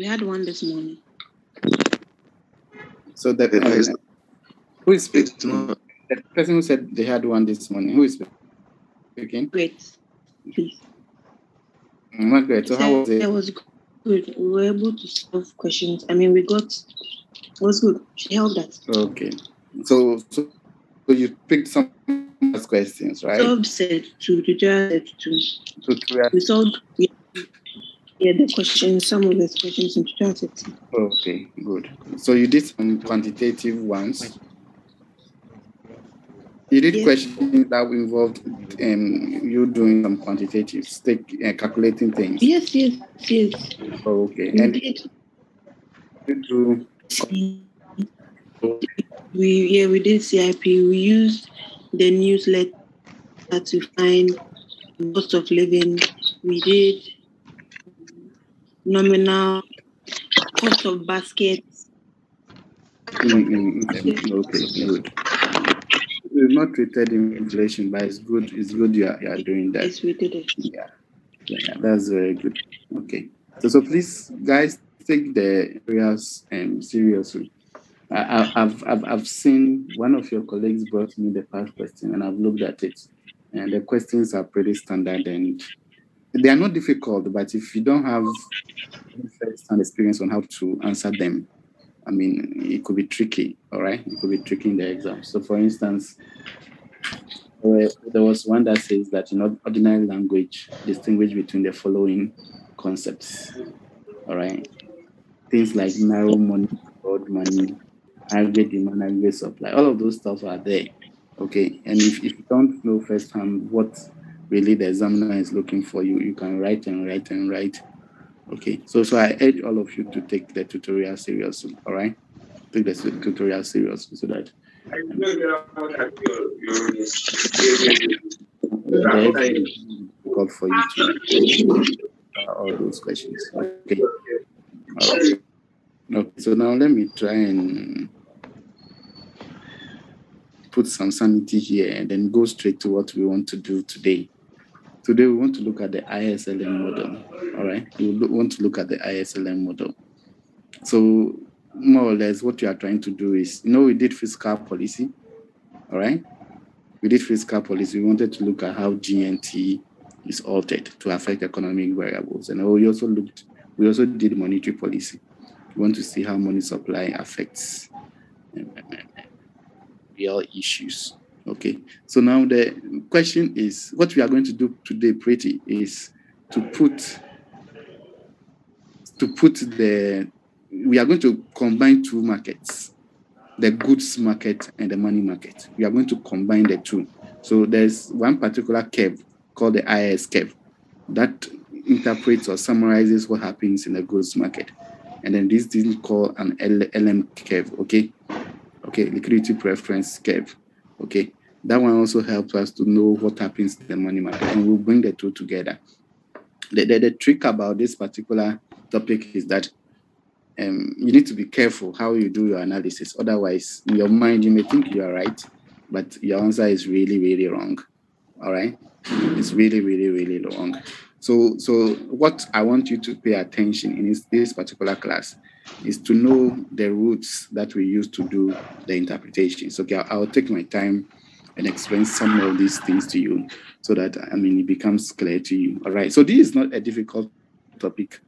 We had one this morning. So the, uh, who is speaking? The person who said they had one this morning. Who is speaking? Great. Please. Margaret, so how was it? It was good. We were able to solve questions. I mean, we got it was good. She helped us. Okay. So, so, so you picked some questions, right? Solved set two, tutorial set two. Tutorial. We solved yeah, yeah, the questions, some of the questions in tutorial set. Okay, good. So you did some quantitative ones. You did Yes. questions that involved um, you doing some quantitatives, take, uh, calculating things. Yes, yes, yes. Oh, okay. We And did. you do We yeah, we did CIP. We used the newsletter to find cost of living. We did nominal cost of baskets. Mm, mm. Okay, good. We've not treated inflation, but it's good. It's good you are, you are doing that. Yes, we did it. Yeah, yeah, that's very good. Okay, so so please, guys, take the areas um, seriously. I, I've, I've I've seen one of your colleagues brought me the past question, and I've looked at it, and the questions are pretty standard, and they are not difficult. But if you don't have first-hand experience on how to answer them, I mean, it could be tricky. All right, it could be tricky in the exam. So, for instance, there was one that says that in ordinary language, distinguish between the following concepts. All right, things like narrow money, broad money, aggregate demand, aggregate supply. All of those stuff are there. Okay, and if, if you don't know firsthand what really the examiner is looking for, you you can write and write and write. Okay, so so I urge all of you to take the tutorial seriously. All right, take the tutorial seriously so that the exam is difficult for you to all those questions. Okay. Right. Okay. So now let me try and put some sanity here and then go straight to what we want to do today. Today we want to look at the ISLM model. All right. We want to look at the ISLM model. So more or less what you are trying to do is, you know, we did fiscal policy. All right. We did fiscal policy. We wanted to look at how GNT is altered to affect economic variables. And we also looked, we also did monetary policy. We want to see how money supply affects um, um, um, real issues. Okay. So now the question is what we are going to do today, pretty, is to put to put the we are going to combine two markets the goods market and the money market. We are going to combine the two. So there's one particular curve called the IS curve that interprets or summarizes what happens in the goods market. And then this is called an LM curve, okay? Okay, liquidity preference curve, okay? That one also helps us to know what happens in the money market, and we'll bring the two together. The, the, the trick about this particular topic is that um, you need to be careful how you do your analysis. Otherwise, in your mind, you may think you are right, but your answer is really, really wrong. All right, it's really, really, really wrong. So, so what I want you to pay attention in this, this particular class is to know the roots that we use to do the interpretations. Okay, I'll, I'll take my time and explain some of these things to you so that I mean it becomes clear to you. All right. So this is not a difficult topic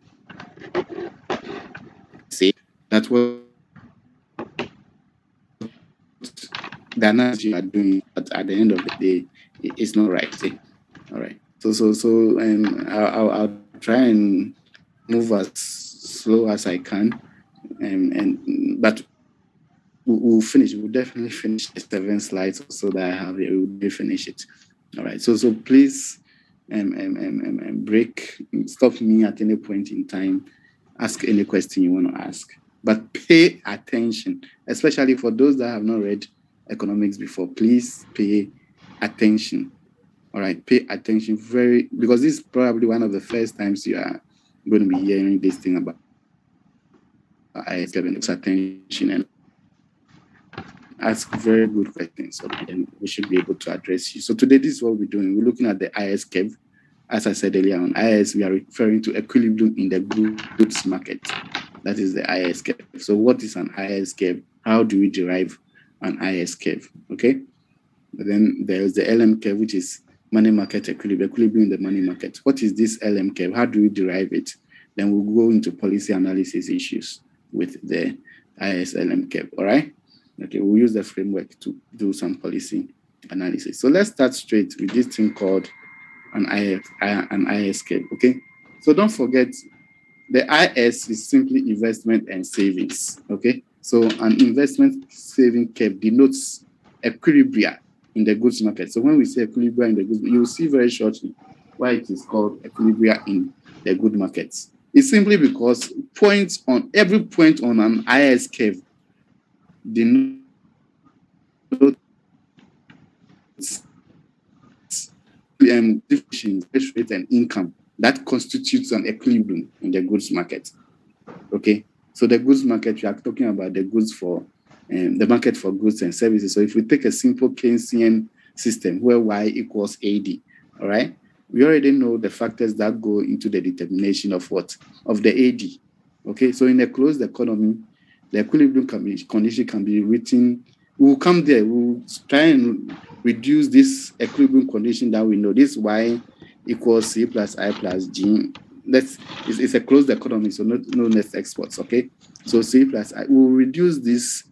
say that what the analysis you are doing, but at the end of the day, it- it's not right. eh? All right. So so so um, I'll, I'll, try and move as slow as I can, um, and but we'll, finish. We'll definitely finish the seven slides so that I have it. We'll finish it. All right. So so please, um, um, um, um, um, break, stop me at any point in time ask any question you want to ask, but pay attention, especially for those that have not read economics before. Please pay attention. All right, pay attention very because this is probably one of the first times you are going to be hearing this thing about IS level attention and ask very good questions. Okay, then we should be able to address you. So today, this is what we're doing. We're looking at the IS curve. As I said earlier on, IS we are referring to equilibrium in the goods market. That is the IS curve. So what is an IS curve? How do we derive an IS curve? Okay. then there's the LM curve, which is money market equilibrium, equilibrium in the money market. What is this LM curve? How do we derive it? Then we'll go into policy analysis issues with the ISLM curve. All right. Okay, we'll use the framework to do some policy analysis. So let's start straight with this thing called an IS, an IS curve. Okay. So don't forget the IS is simply investment and savings. Okay. So an investment saving curve denotes equilibria in the goods market. So when we say equilibria in the goods, you will see very shortly why it is called equilibria in the good markets. It's simply because points on every point on an IS curve denotes um, differentiation, rate, and income that constitutes an equilibrium in the goods market. Okay, so the goods market, we are talking about the goods for um, the market for goods and services. So if we take a simple Keynesian system where Y equals AD, all right, we already know the factors that go into the determination of what? Of the AD. Okay, so in a closed economy, the equilibrium condition can be written. We'll come there, we'll try and reduce this equilibrium condition that we know. This Y equals C plus I plus G. That's it's, it's a closed economy, so no, no net exports. Okay, so C plus I will reduce this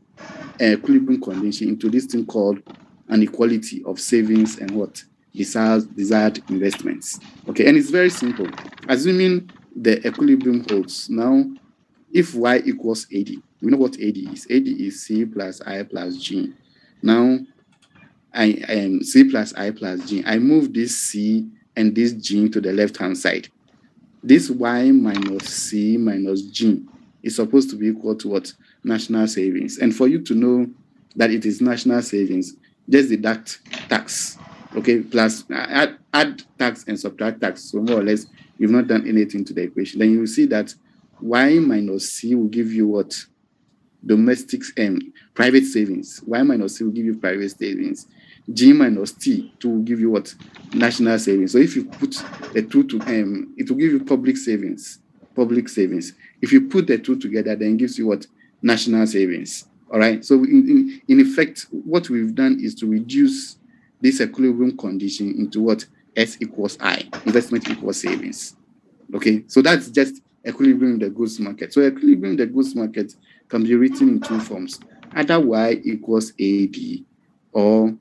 Uh, equilibrium condition into this thing called an equality of savings and what desired, desired investments. Okay, and it's very simple. Assuming the equilibrium holds. Now, if y equals AD, we know what AD is. AD is c plus i plus g. Now, I am c plus i plus g. I move this c and this g to the left-hand side. This y minus c minus g is supposed to be equal to what? National savings. And for you to know that it is national savings, just deduct tax okay, plus add, add tax and subtract tax. So more or less, you've not done anything to the equation. Then you see that y minus c will give you what? Domestic and um, private savings. Y minus c will give you private savings. G minus T to give you what? National savings. So if you put the two to um, it will give you public savings. Public savings. If you put the two together, then gives you what? National savings. All right. So in, in, effect, what we've done is to reduce this equilibrium condition into what S equals I, investment equals savings. Okay, so that's just equilibrium in the goods market. So equilibrium in the goods market can be written in two forms, either Y equals AD or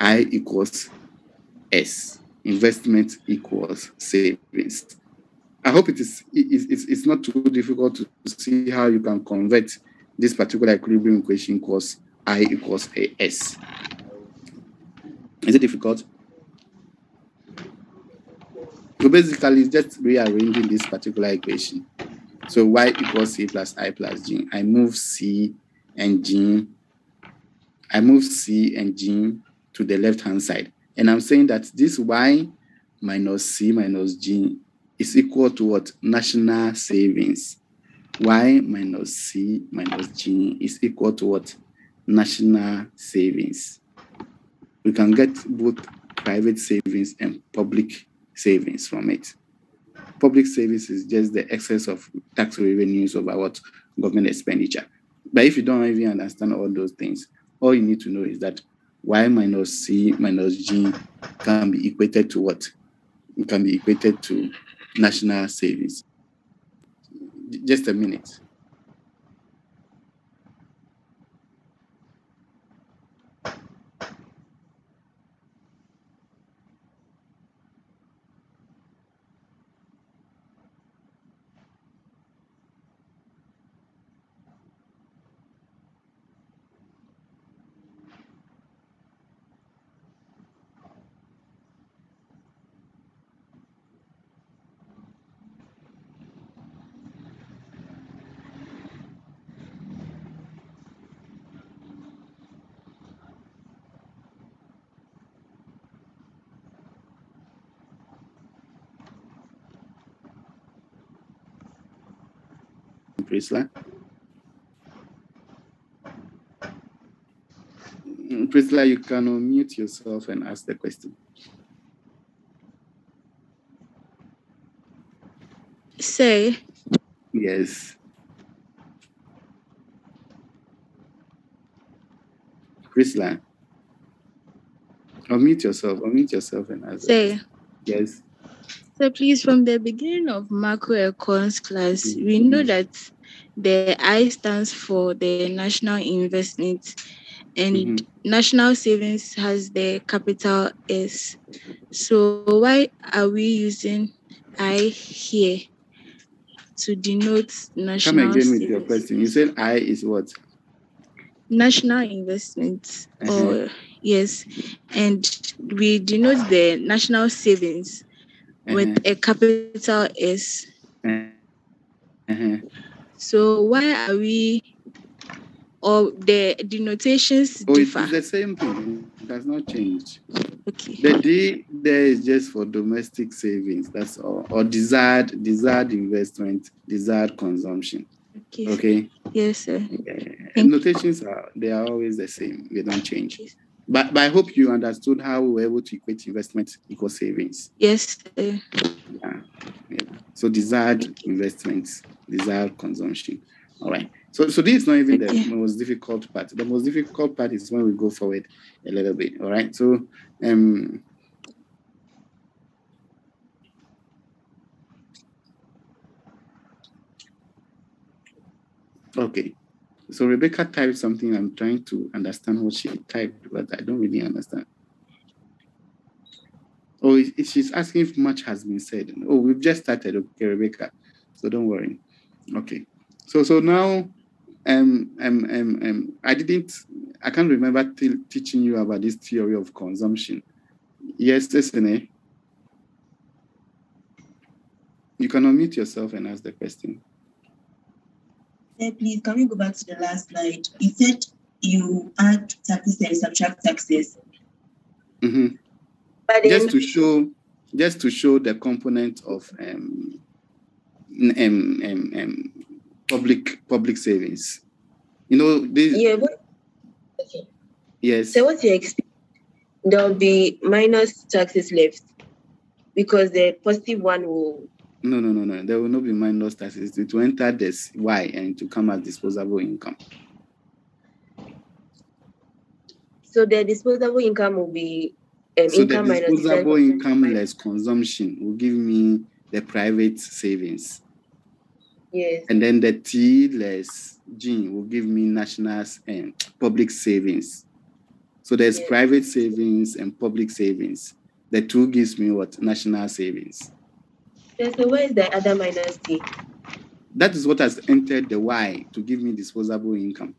I equals S, investment equals savings. I hope it is it's, it's not too difficult to see how you can convert this particular equilibrium equation equals I equals a S. Is it difficult? So basically, it's just rearranging this particular equation. So y equals c plus i plus g. I move c and g. I move c and g to the left-hand side. And I'm saying that this y minus c minus g is equal to what? National savings. Y minus c minus g is equal to what? National savings we can get both private savings and public savings from it. Public savings is just the excess of tax revenues over what government expenditure. But if you don't even understand all those things, all you need to know is that y minus c minus g can be equated to what? It can be equated to national savings. Just a minute. Prisla. Mm, Prisla, you can unmute yourself and ask the question. Say. Yes. Prisla, unmute yourself, unmute yourself and ask. Say. Yes. So please, from the beginning of macroeconomics class, we know mm. that the I stands for the national investment, and Mhm. national savings has the capital S. So why are we using I here to denote national? Come again with your question. You said I is what? national investment Uh-huh. or yes and we denote the national savings with a capital s Uh-huh. So why are we or the denotations Oh, differ is the same thing. It has not changed. okay The D there is just for domestic savings. That's all. Or desired desired investment, desired consumption. okay, Okay. yes sir Thank- notations are they are always the same. They don't change. But, but I hope you understood how we were able to equate investment equal savings. yes. Yeah. yeah. So desired investments, desired consumption. All right. So so this is not even Okay. the most difficult part. The most difficult part is when we go forward a little bit. All right. So um okay. So Rebecca typed something. I'm trying to understand what she typed, but I don't really understand. Oh, she's asking if much has been said. Oh, we've just started, okay, Rebecca. So don't worry. Okay. So so now, um, um, um, um I didn't, I can't remember t- teaching you about this theory of consumption. Yes, Destiny. You can unmute yourself and ask the question. Sir, please, can we go back to the last slide? You said you add taxes and subtract taxes. Mhm. But Just to show, just to show the component of um, um, um, um, public public savings. You know, this. Yeah, but okay. Yes. So what you expect? There will be minus taxes left because the positive one will. No, no, no, no. There will not be minus taxes. It will enter this Y and to come as disposable income. So the disposable income will be um, So the income minus disposable 10% income less consumption will give me the private savings. Yes. And then the T less G will give me national and public savings. So there's Yes. private savings and public savings. The two gives me what? National savings. So, so where is the other minus? That is what has entered the Y to give me disposable income.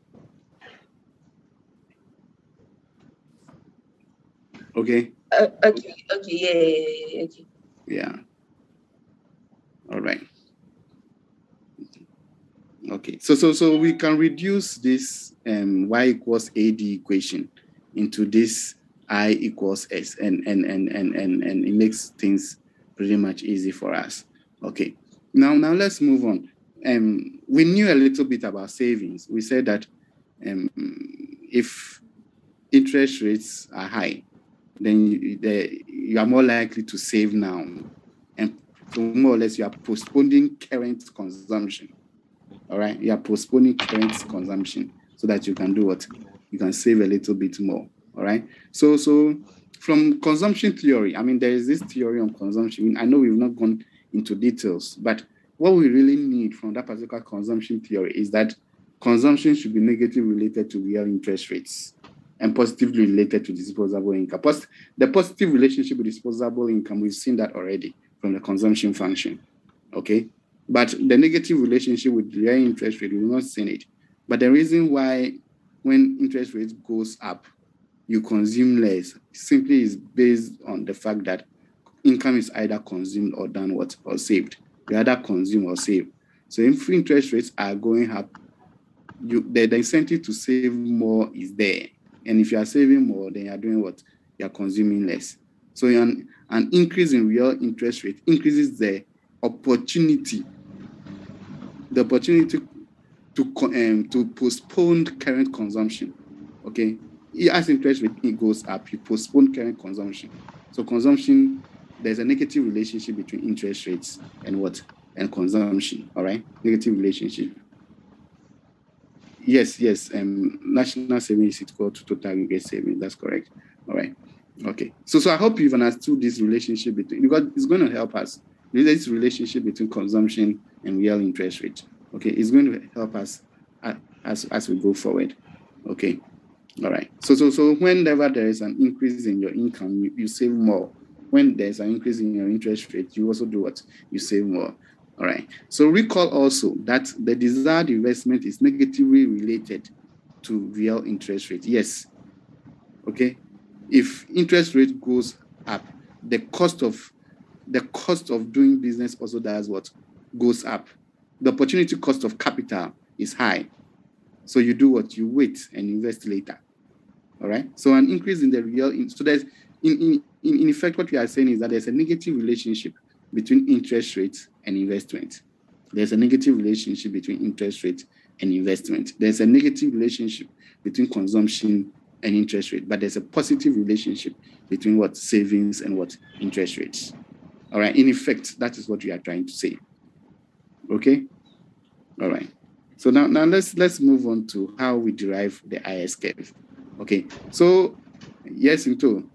Okay. Uh, okay. Okay. Yeah, yeah, Okay. Yeah. All right. Okay. So so so we can reduce this um, y equals ad equation into this i equals s, and and and and and and it makes things pretty much easy for us. Okay. Now now let's move on. Um, we knew a little bit about savings. We said that um, if interest rates are high, then you, the, you are more likely to save now. And so more or less you are postponing current consumption. All right. You are postponing current consumption so that you can do what? You can save a little bit more. All right. So so from consumption theory, I mean there is this theory on consumption. I know we've not gone into details, but what we really need from that particular consumption theory is that consumption should be negatively related to real interest rates and positively related to disposable income. Pos- the positive relationship with disposable income, we've seen that already from the consumption function. Okay. But the negative relationship with real interest rate, we've not seen it. But the reason why when interest rates goes up, you consume less simply is based on the fact that income is either consumed or done what or saved. You either consume or save. So if interest rates are going up, you the, the incentive to save more is there. And if you are saving more, then you are doing what? You are consuming less. So an, an increase in real interest rate increases the opportunity, the opportunity to um, to postpone current consumption. Okay, as interest rate goes up, you postpone current consumption. So consumption, there's a negative relationship between interest rates and what and consumption. All right, negative relationship. Yes, yes. Um, national savings is equal to total aggregate savings. That's correct. All right. Okay. So, so I hope you've understood this relationship between because it's going to help us. This relationship between consumption and real interest rate. Okay, it's going to help us as as we go forward. Okay. All right. So so so whenever there is an increase in your income, you, you save more. When there's an increase in your interest rate, you also do what? You save more. All right. So recall also that the desired investment is negatively related to real interest rate. Yes. Okay. If interest rate goes up, the cost of the cost of doing business also does what goes up. The opportunity cost of capital is high. So you do what you wait and invest later. All right. So an increase in the real in, so there's in, in, in effect what we are saying is that there's a negative relationship between interest rates and investment. There's a negative relationship between interest rate and investment. There's a negative relationship between consumption and interest rate, but there's a positive relationship between what savings and what interest rates. All right. In effect, that is what we are trying to say. Okay. All right. So now, now let's let's move on to how we derive the IS curve. Okay. So yes, Into.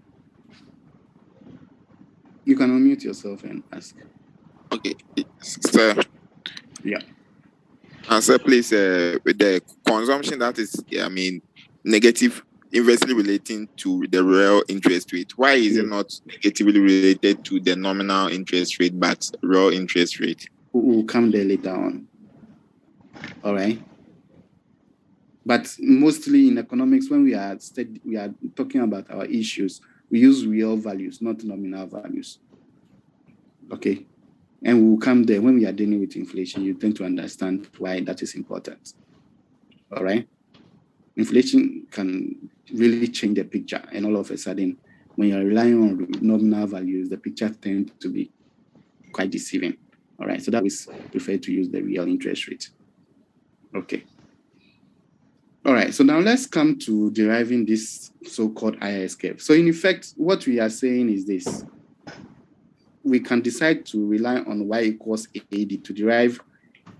You can unmute yourself and ask. Okay, sir. Yeah. Answer, please. Uh, with the consumption that is, I mean, negative, inversely relating to the real interest rate. Why is it not negatively related to the nominal interest rate, but real interest rate? We'll come there later on. All right. But mostly in economics, when we are study, we are talking about our issues, we use real values, not nominal values. Okay. And we'll come there when we are dealing with inflation, you tend to understand why that is important. All right. Inflation can really change the picture. And all of a sudden, when you're relying on nominal values, the picture tends to be quite deceiving. All right. So that is prefer to use the real interest rate. Okay. All right, so now let's come to deriving this so-called IIS curve. So in effect, what we are saying is this. We can decide to rely on y equals AD to derive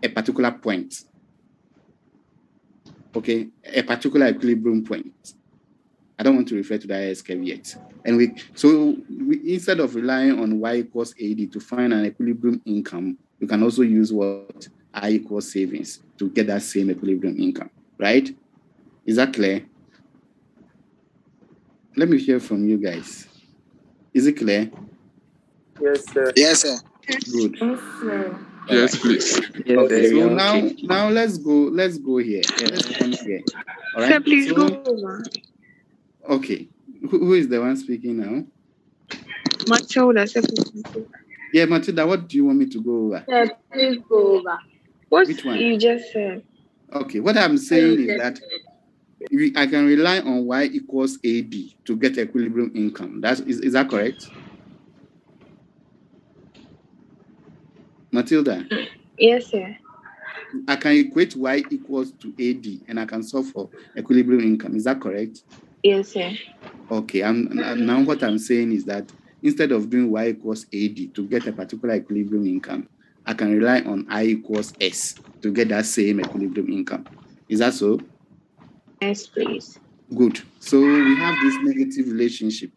a particular point. Okay, a particular equilibrium point. I don't want to refer to the IIS curve yet. And we so we, instead of relying on y equals AD to find an equilibrium income, we can also use what I equals savings to get that same equilibrium income, right? Is that clear? Let me hear from you guys. Is it clear? Yes, sir. Yes, sir. Good. Yes, sir. Yes, please. Yes, Okay, so now now let's go let's go here. Let's come here. All right. Sir, please So- go over. Okay. Who, who is the one speaking now? Matilda, sir, please go over. Yeah, Matilda, what do you want me to go over? Sir, please go over. What Which one? you just said? Okay, what I'm saying is that we, I can rely on y equals AD to get equilibrium income. That's is, is that correct? Matilda, Yes, sir. I can equate y equals to AD and I can solve for equilibrium income. Is that correct? Yes, sir. Okay, I'm, now what I'm saying is that instead of doing y equals AD to get a particular equilibrium income, I can rely on I equals S to get that same equilibrium income. Is that so? Yes, please. Good. So we have this negative relationship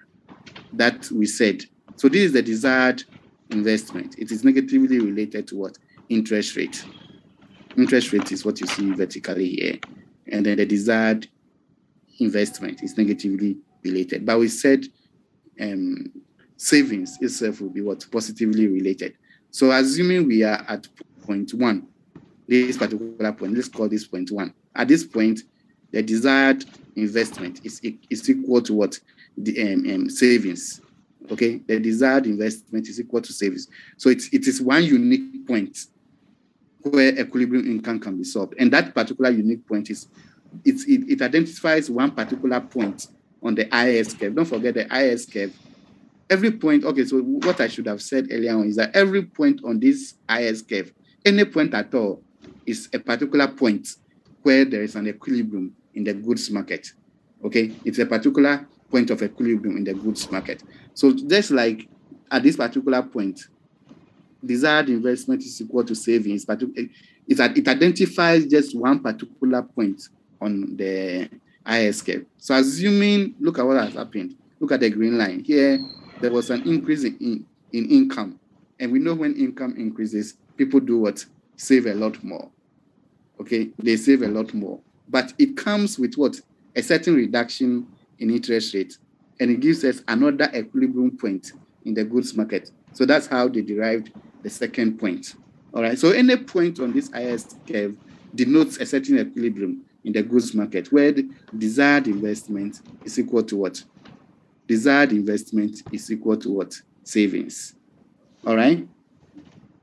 that we said. So this is the desired investment. It is negatively related to what? Interest rate. Interest rate is what you see vertically here. And then the desired investment is negatively related. But we said um, savings itself will be what? Positively related. So assuming we are at point one, this particular point, let's call this point one. At this point, the desired investment is, is equal to what? The um, um, savings. Okay, the desired investment is equal to savings. So it's, it is one unique point where equilibrium income can be solved. And that particular unique point is it, it identifies one particular point on the IS curve. Don't forget the IS curve. Every point, okay, so what I should have said earlier on is that every point on this IS curve, any point at all, is a particular point where there is an equilibrium in the goods market. Okay, it's a particular point of equilibrium in the goods market. So just like at this particular point, desired investment is equal to savings, but it, identifies just one particular point on the IS curve. So assuming, look at what has happened. Look at the green line. Here, there was an increase in, in, in income. And we know when income increases, people do what? Save a lot more. Okay, they save a lot more. But it comes with what? A certain reduction in interest rate. And it gives us another equilibrium point in the goods market. So that's how they derived the second point. All right. So any point on this IS curve denotes a certain equilibrium in the goods market where the desired investment is equal to what? Desired investment is equal to what? Savings. All right.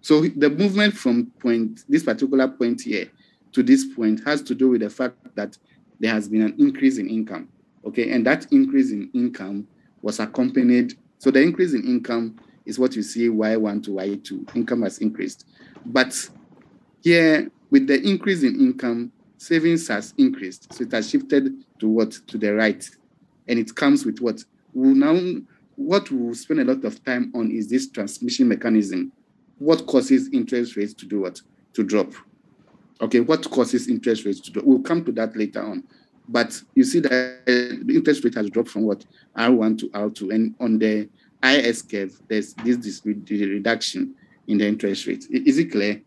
So the movement from point, this particular point here to this point has to do with the fact that there has been an increase in income. Okay. And that increase in income was accompanied. So the increase in income is what you see Y1 to Y2. Income has increased. But here, with the increase in income, savings has increased. So it has shifted to what? To the right. And it comes with what? we now, what we'll spend a lot of time on is this transmission mechanism. What causes interest rates to do what? To drop. Okay, what causes interest rates to drop? We'll come to that later on. But you see that uh, the interest rate has dropped from what? R1 to R2. And on the IS curve, there's this, this reduction in the interest rate. Is it clear?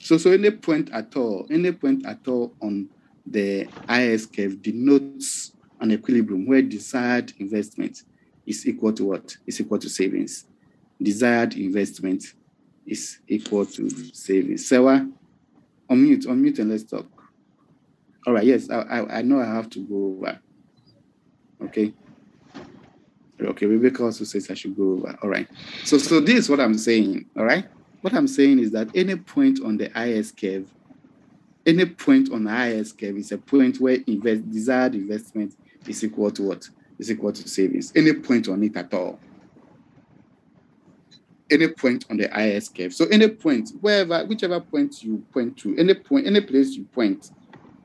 So, so any point at all, any point at all on the IS curve denotes an equilibrium where desired investment is equal to what? Is equal to savings. Desired investment is equal to savings. Sewa, unmute, unmute and let's talk. All right, yes, I, I, I know I have to go over. Okay. Okay, Rebecca also says I should go over. All right. So, so this is what I'm saying. All right. What I'm saying is that any point on the IS curve, any point on the IS curve is a point where invest, desired investment is equal to what? Is equal to savings. Any point on it at all. Any point on the IS curve. So any point, wherever, whichever point you point to, any point, any place you point,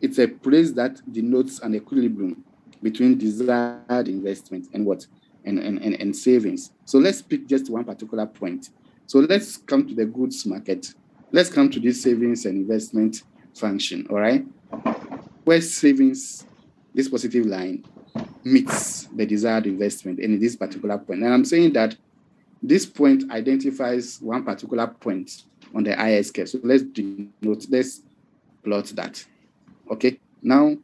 it's a place that denotes an equilibrium between desired investment and what and, and, and, and savings. So let's pick just one particular point. So let's come to the goods market. Let's come to this savings and investment function, all right? Where savings, this positive line, meets the desired investment in this particular point. And I'm saying that this point identifies one particular point on the IS curve. So let's denote, let's plot that. Okay. Now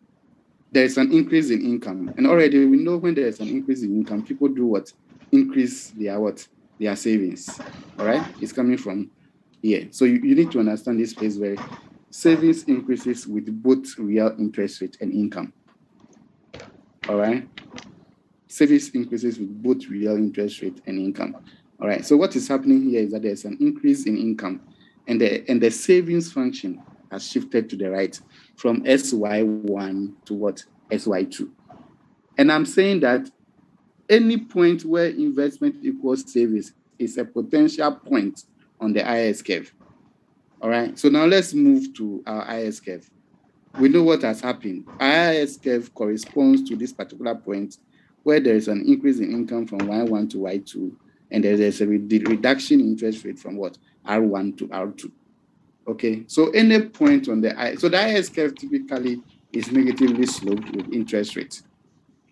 there's an increase in income. And already we know when there's an increase in income, people do what? Increase their what? Their savings. All right? It's coming from here. So you, you need to understand this place where savings increases with both real interest rate and income. All right? Savings increases with both real interest rate and income. All right. So what is happening here is that there's an increase in income and the and the savings function has shifted to the right from SY1 to what? SY2. And I'm saying that any point where investment equals savings is a potential point on the IS curve. All right. So now let's move to our IS curve. We know what has happened. IS curve corresponds to this particular point where there is an increase in income from Y1 to Y2, and there's a reduction in interest rate from what? R1 to R2. Okay, so any point on the I, so the IS curve typically is negatively sloped with interest rate.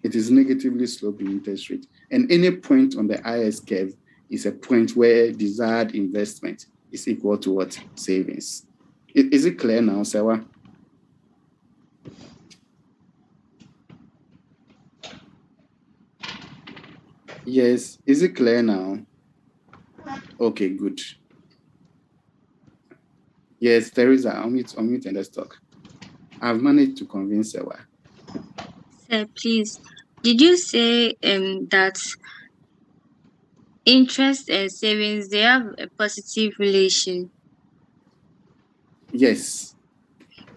It is negatively sloped with interest rate. And any point on the IS curve is a point where desired investment is equal to what? Savings. Is, it clear now, Sewa? Yes, is it clear now? Okay, good. Yes, Teresa, unmute, unmute and let's talk. I've managed to convince her. Sir, please, did you say um, that interest and savings they have a positive relation? Yes.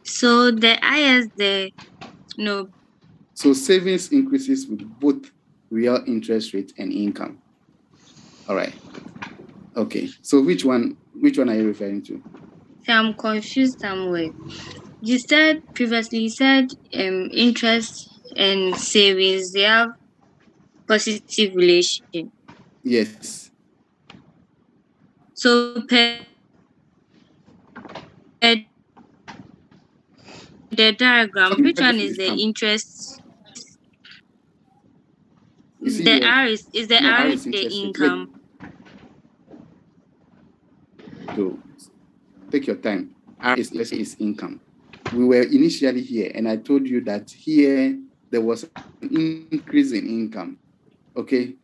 So the IS the no. So savings increases with both real interest rate and income. All right. Okay. So which one? Which one are you referring to? So I'm confused somewhere. You said previously, you said um, interest and savings, they have positive relation. Yes. So per, per the diagram, which one is is the interest? See The R is is the No, R is the income? to take your time. R is, is income. We were initially here, and I told you that here there was an increase in income. Okay.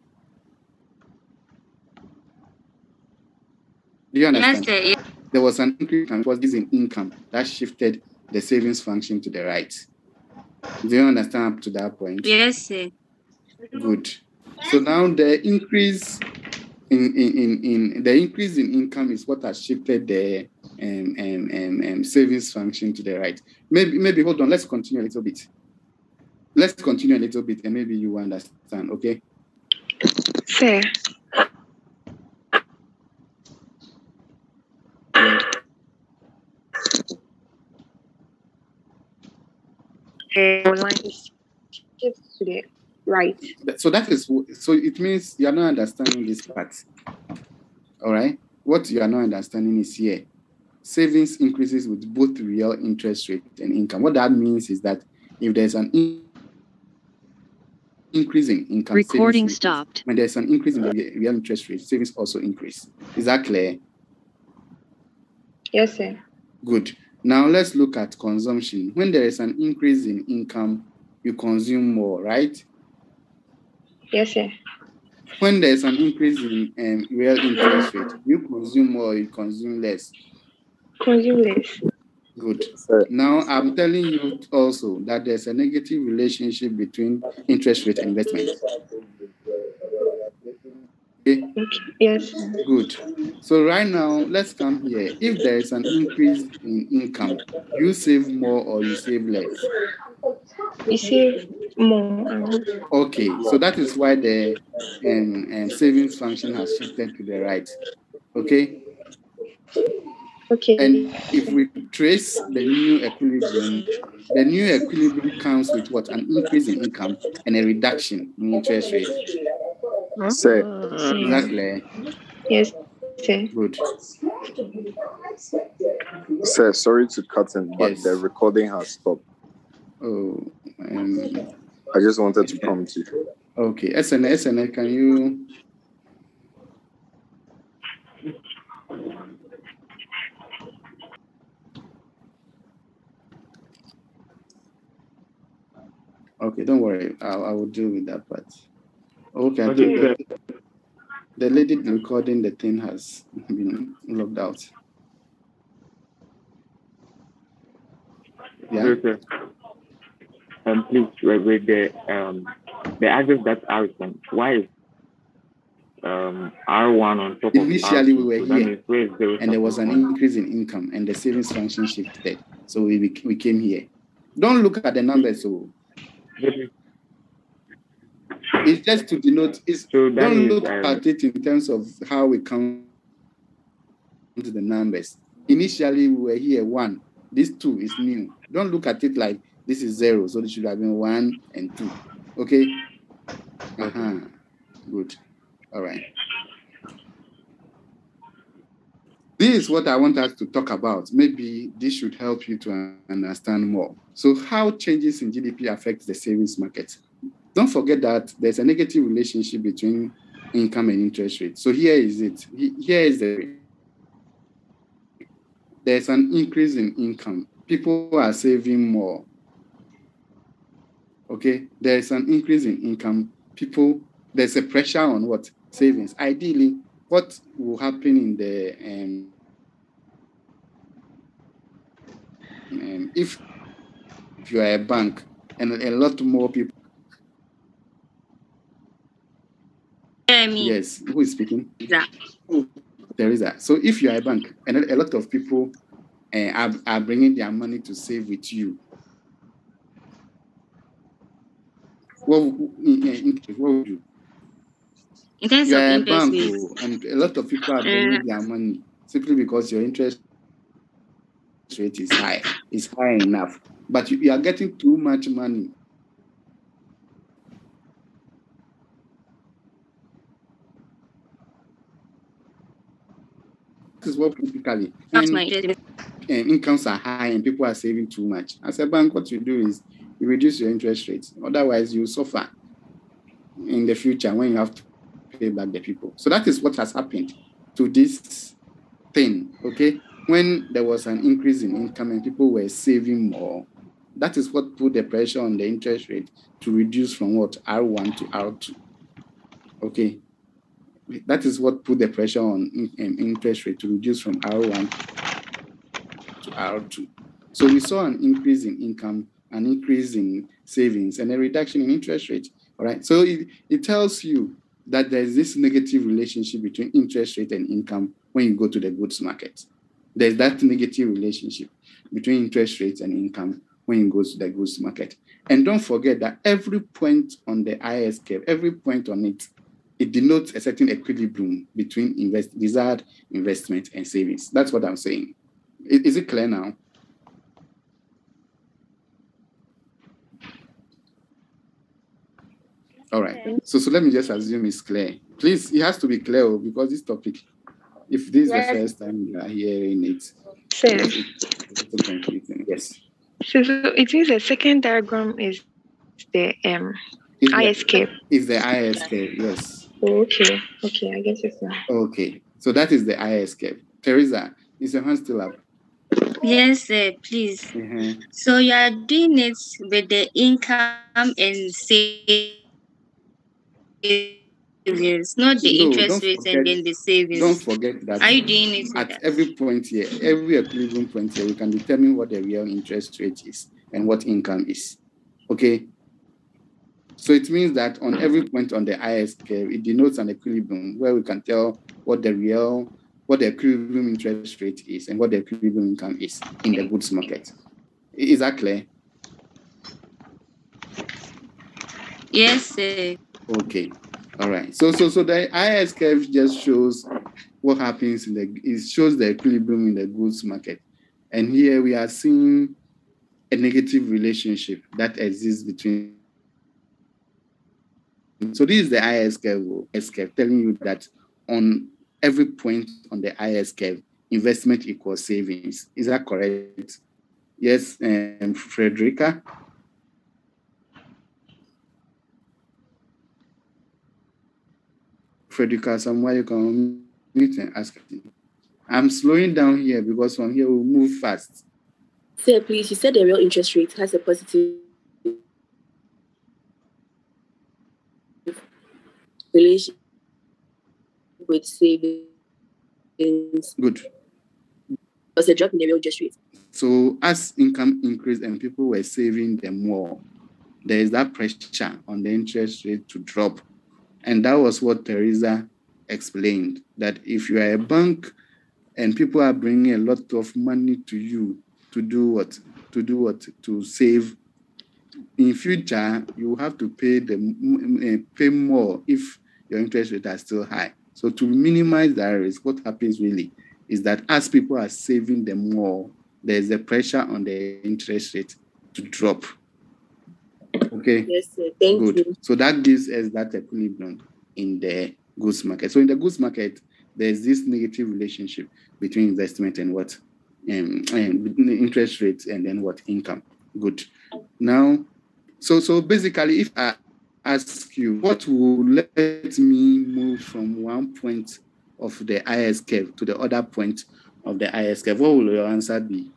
Do you Yes, understand? sir. There was an increase in was this in income that shifted the savings function to the right. Do you understand up to that point? Yes, sir. Good. So now the increase in, in, in, in the increase in income is what has shifted the um, um, um, um, savings function to the right. Maybe maybe hold on. Let's continue a little bit. Let's continue a little bit, and maybe you understand. Okay. Sir. And line is shifts to the right. So that is so it means you are not understanding this part. All right. What you are not understanding is here. Savings increases with both real interest rate and income. What that means is that if there's an in- increase in income, Recording increase. stopped. When there's an increase in the real interest rate, savings also increase. Is that clear? Yes, sir. Good. Now let's look at consumption. When there is an increase in income, you consume more, right? Yes, sir. When there's an increase in um, real interest rate, you consume more, or you consume less. Consume less. Good. Sir, Now I'm telling you also that there's a negative relationship between interest rate and investment. Okay. Okay. Yes. Good. So right now, let's come here. If there is an increase in income, you save more or you save less. We save more. Okay, so that is why the um, um, savings function has shifted to the right. Okay, Okay. and if we trace the new equilibrium, the new equilibrium comes with what? An increase in income and a reduction in interest rate. sir, Exactly. Yes, sir. Good. sir, sorry to cut in, but Yes. the recording has stopped. Oh, um, I just wanted to eh, eh. prompt you. okay. SNA, SNA, can you? Okay, don't worry. I, I will deal with that part. Okay. I the, the lady recording the thing has been logged out. Yeah. Okay. Um, please, with, the um, the access that R is why is um R1 on top of Initially, R2? we were So here, is and there was an increase in income, and the savings function shifted. So we, we came here. Don't look at the numbers. So it's just to denote. It's, So don't is look um, at it in terms of how we come to the numbers. Initially, we were here one. This two is new. Don't look at it like this is zero. So this should have been one and two. Okay. Uh-huh. Good. All right. This is what I want us to talk about. Maybe this should help you to understand more. So, how changes in GDP affect the savings market? Don't forget that there's a negative relationship between income and interest rate. So here is it. Here is the there's an increase in income. People are saving more. Okay, there's an increase in income. People, there's a pressure on what savings. Ideally, what will happen in the um, um, if if you are a bank and a lot more people I mean, yes who is speaking that. there is that so if you are a bank and a a lot of people uh, are, are bringing their money to save with you what, in, in, in- what would you In terms you of a interest bank oh, and a lot of people are uh, bringing their money simply because your interest rate is high It's high enough but you, you are getting too much money this is what typically that's and my interest. incomes are high and people are saving too much. As a bank, what you do is you reduce your interest rates. Otherwise, you suffer in the future when you have to pay back the people. So that is what has happened to this thing. Okay, when there was an increase in income and people were saving more, that is what put the pressure on the interest rate to reduce from what R1 to R2. Okay, that is what put the pressure on in, interest rate to reduce from R1 to R2. So we saw an increase in income, an increase in savings, and a reduction in interest rate. All right. So it, it tells you that there's this negative relationship between interest rate and income when you go to the goods market. There's that negative relationship between interest rates and income when you go to the goods market. And don't forget that every point on the IS curve, every point on it, it denotes a certain equilibrium between invest, desired investment and savings. That's what I'm saying. Is, is it clear now? All right. So, so let me just assume it's clear. Please, it has to be clear oh, because this topic, if this yes. is the first time you are hearing it, Sir. Yes. So, so it means the second diagram is the um is ISK. Is the ISK, yes. Oh, okay. Okay, I guess it's now. Okay. So that is the ISK. Teresa, is your hand still up? Yes, sir, please. Mhm. So you are doing it with the income and savings, not the No, interest rates and then the savings. Don't forget that Are you doing it at every point here, every equilibrium point here, we can determine what the real interest rate is and what income is. Okay. So it means that on every point on the IS curve, it denotes an equilibrium where we can tell what the real, what the equilibrium interest rate is and what the equilibrium income is in the goods market. Is that clear? Yes, sir. Okay. All right. So so so the IS curve just shows what happens in the it shows the equilibrium in the goods market. And here we are seeing a negative relationship that exists between so this is the IS curve, IS curve telling you that on every point on the IS curve, investment equals savings. Is that correct? Yes, um, Frederica. Frederica, somewhere you can meet and ask. I'm slowing down here because from here we'll move fast. Sir, please, you said the real interest rate has a positive relation with savings. Good. Was a drop in the real interest rate. So as income increased and people were saving them more, there is that pressure on the interest rate to drop. And that was what Teresa explained, that if you are a bank and people are bringing a lot of money to you to do what? To do what? To save. In future, you have to pay them uh, pay more if your interest rate are still high. So to minimize that risk, what happens really is that as people are saving them more, there's a pressure on the interest rate to drop. Okay. Yes, sir. Thank Good. you. So that gives us that equilibrium in the goods market. So in the goods market, there's this negative relationship between investment and what um, and interest rates and then what income. Good. Now, so so basically, if I ask you what will let me move from one point of the IS curve to the other point of the IS curve, what will your answer be?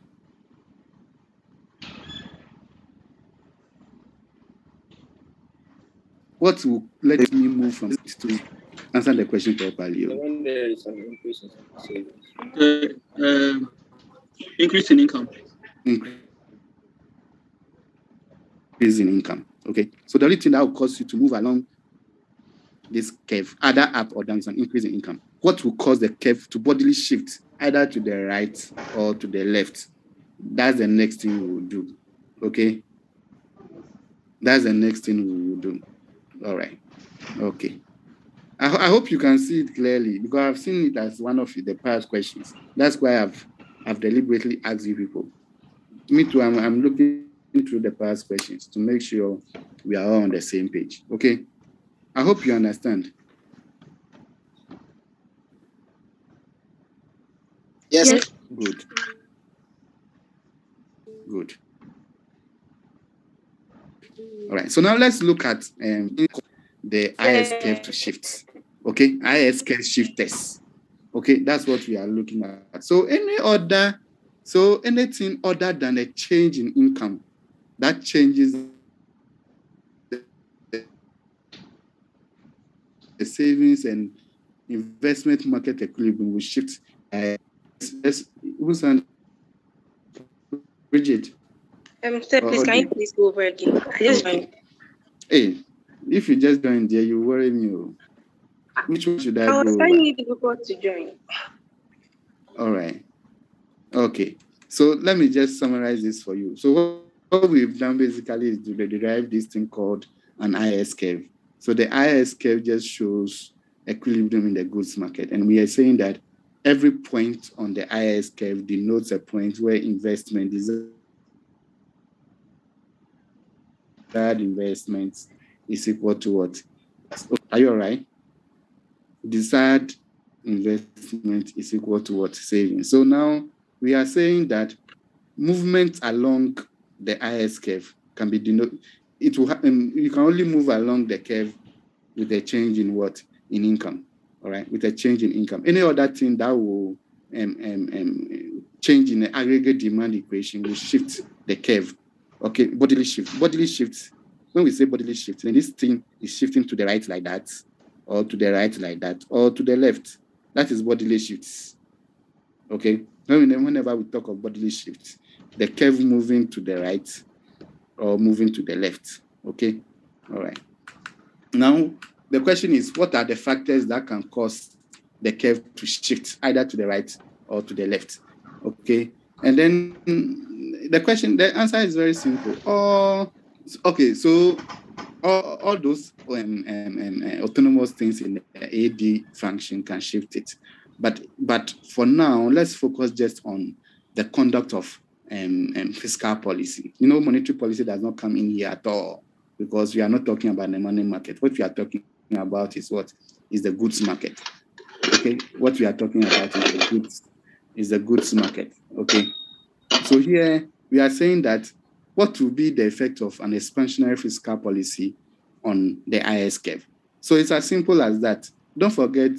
What will let me move from this to answer the question properly? When there is an increase in savings. Uh, um, increase in income. increase in income. Okay. So the only thing that will cause you to move along this curve, either up or down, is an increase in income. What will cause the curve to bodily shift either to the right or to the left? That's the next thing we will do. Okay. That's the next thing we will do. All right. Okay. I, I hope you can see it clearly because I've seen it as one of the past questions. That's why I've I've deliberately asked you people. Me too, I'm, I'm looking through the past questions to make sure we are all on the same page. Okay. I hope you understand. Yes. Good. All right. So now let's look at um, the IS curve to shift. Okay, IS curve shift test. Okay, that's what we are looking at. So any other, so anything other than a change in income that changes the savings and investment market equilibrium will shift. Uh, who's on? Bridget. Um, sir, please, can you please go over again? I just joined. Hey, if you just joined there, you worry me. oh. Which one should I, I was finding over? it difficult to join. All right. Okay. So let me just summarize this for you. So what, what we've done basically is to derive this thing called an IS curve. So the IS curve just shows equilibrium in the goods market. And we are saying that every point on the IS curve denotes a point where investment is that investment is equal to what? Are you all right? Desired investment is equal to what? Savings. So now we are saying that movement along the IS curve can be denoted. It will happen. You can only move along the curve with a change in what? In income. All right, with a change in income. Any other thing that will um, um, um, change in the aggregate demand equation will shift the curve. Okay, bodily shift. Bodily shift. When we say bodily shift, then this thing is shifting to the right like that, or to the right like that, or to the left. That is bodily shifts. Okay. When- Whenever we talk of bodily shift, the curve moving to the right or moving to the left. Okay. All right. Now, the question is what are the factors that can cause the curve to shift either to the right or to the left? Okay. And then the question, the answer is very simple. Oh, okay. So all, all those um, um, um, uh, autonomous things in the AD function can shift it. But but for now, let's focus just on the conduct of um, um, fiscal policy. You know, monetary policy does not come in here at all because we are not talking about the money market. What we are talking about is what is the goods market. Okay, what we are talking about is the goods is the goods market. Okay, so here we are saying that what will be the effect of an expansionary fiscal policy on the IS curve? So it's as simple as that. Don't forget,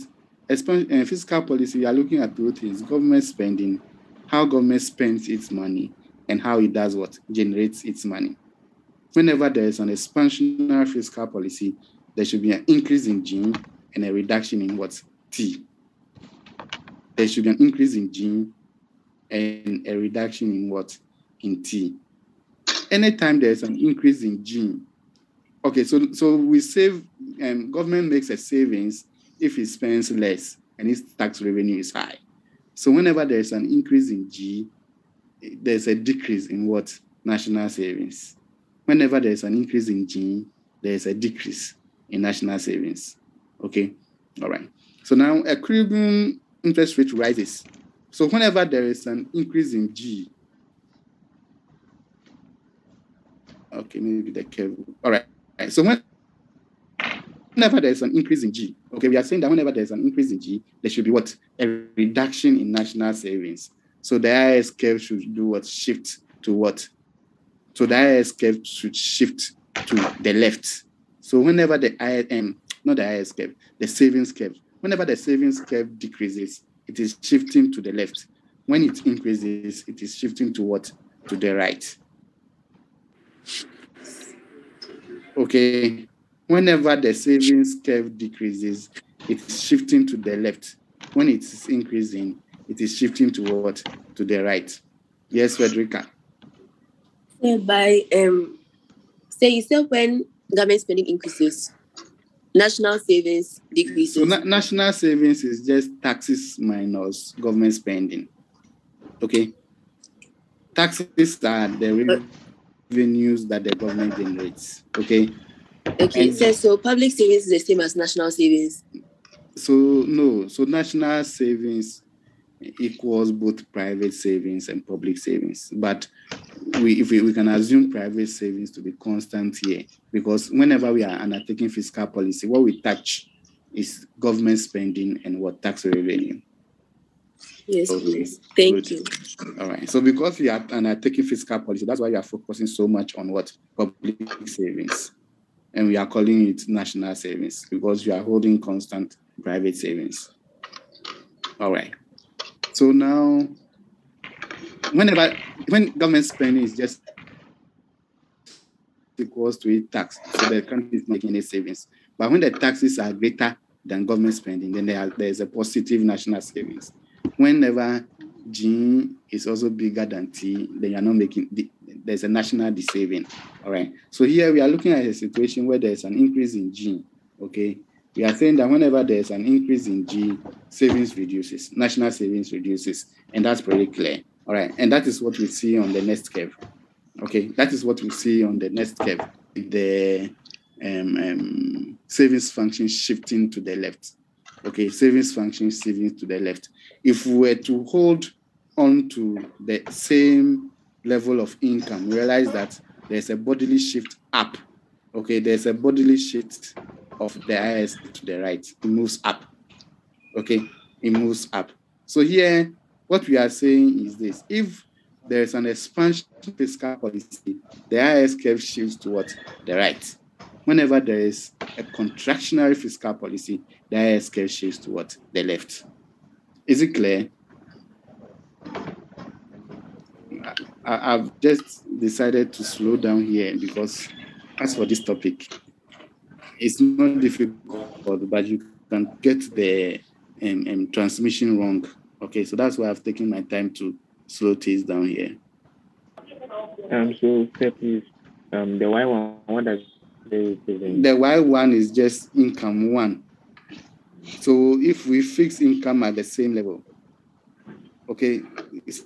expan- uh, fiscal policy, we are looking at two things government spending, how government spends its money, and how it does what? Generates its money. Whenever there is an expansionary fiscal policy, there should be an increase in G and a reduction in what? T. There should be an increase in G and a reduction in what? In T. Anytime there's an increase in G, okay, so so we save, um, government makes a savings if it spends less and its tax revenue is high. So whenever there's an increase in G, there's a decrease in what? National savings. Whenever there's an increase in G, there's a decrease in national savings. Okay, all right. So now equilibrium interest rate rises. So whenever there is an increase in G, okay, maybe the curve. All right. So when whenever there's an increase in G, okay, we are saying that whenever there's an increase in G, there should be what? A reduction in national savings. So the IS curve should do what? Shift to what? So the IS curve should shift to the left. So whenever the IM, um, not the IS curve, the savings curve, whenever the savings curve decreases, it is shifting to the left. When it increases, it is shifting to what? To the right. Okay. Whenever the savings curve decreases, it is shifting to the left. When it is increasing, it is shifting to what? To the right. Yes, Frederica. Say by um, say you said when government spending increases, national savings decreases. So na- national savings is just taxes minus government spending. Okay. Taxes are the revenues that the government generates. Okay. Okay, so, so public savings is the same as national savings. So no, so national savings equals both private savings and public savings. But we if we, we can assume private savings to be constant here because whenever we are undertaking fiscal policy, what we touch is government spending and what tax revenue. Yes, Okay, please. Thank good. you. All right. So because we are and are taking fiscal policy, that's why we are focusing so much on what public savings, and we are calling it national savings because we are holding constant private savings. All right. So now, whenever when government spending is just equals to a tax, so the country is making any savings. But when the taxes are greater than government spending, then there, are, there is a positive national savings. Whenever G is also bigger than T, then you're not making the, there's a national saving. All right. So here we are looking at a situation where there's an increase in G. Okay. We are saying that whenever there's an increase in G, savings reduces, national savings reduces, and that's pretty clear. All right. And that is what we see on the next curve. Okay, that is what we see on the next curve. The um, um, savings function shifting to the left. Okay, savings function savings to the left. If we were to hold on to the same level of income, realize that there's a bodily shift up. Okay, there's a bodily shift of the IS to the right. It moves up. Okay, it moves up. So here, what we are saying is this: if there is an expansion fiscal policy, the IS curve shifts to what? The right. Whenever there is a contractionary fiscal policy, the curve shifts to what? The left. Is it clear? I, I've just decided to slow down here because as for this topic, it's not difficult, but you can get the um, um, transmission wrong. Okay, so that's why I've taken my time to slow things down here. Um, so, please, um, the Y one, what does? The Y one is just income one. So if we fix income at the same level, okay, so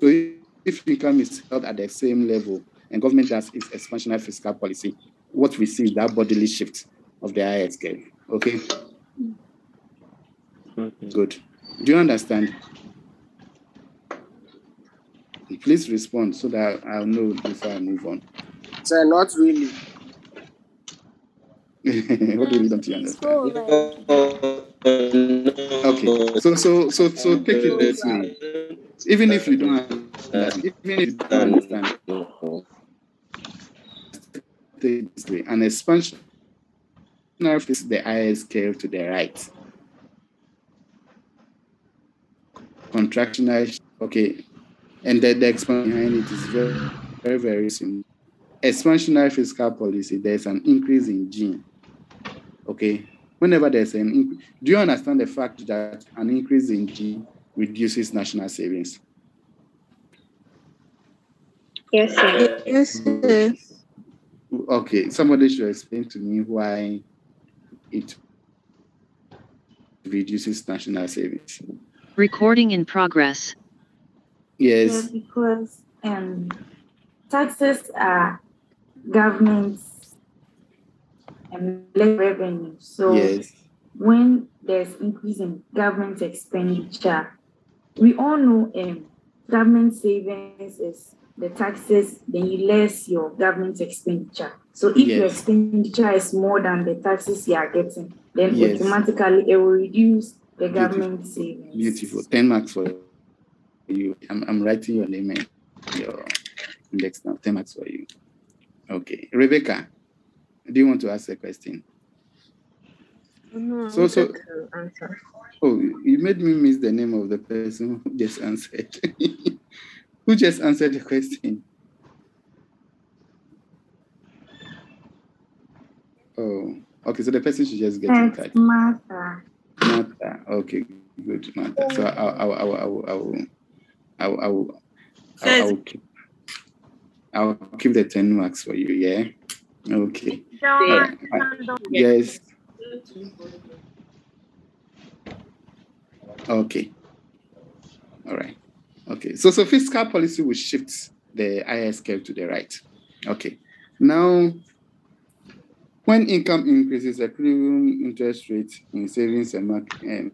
if income is held at the same level and government does its expansionary fiscal policy, what we see is that bodily shift of the IS curve. Okay. Okay. Good. Do you understand? Please respond so that I'll know before I move on. Sir, not really. what do you don't understand? Okay. So so so so take it this way. Even if you don't understand, even if you don't understand, take it this way. An expansion is the IS curve to the right. Contractional, okay, and the, the explanation behind it is very, very, very simple. Expansionary fiscal policy, there's an increase in G. Okay. Whenever there's an increase, do you understand the fact that an increase in G reduces national savings? Yes, sir. Yes, sir. Okay, somebody should explain to me why it reduces national savings. Recording in progress. Yes. because um, taxes are government's um, revenue. So Yes. when there's increase in government expenditure, we all know um, government savings is the taxes, then you less your government expenditure. So if your expenditure is more than the taxes you are getting, then Yes. automatically it will reduce the Beautiful. government savings. Beautiful. 10 marks for you. I'm, I'm writing your name and your index now. 10 marks for you. Okay. Rebecca, do you want to ask a question? No, I So- so- to answer. Oh, you made me miss the name of the person who just answered. who just answered the question? Oh, okay. So the person should just get in touch. It's Martha. Martha. Okay, good, Martha. So mm. I'll, I'll, I'll, I'll, I'll, I'll, I'll, I'll, I'll keep, I'll keep the 10 marks for you, yeah? Okay. Yes. Okay. All right. Okay. So, so fiscal policy will shift the IS curve to the right. Okay. Now, when income increases, the interest rate in savings and market and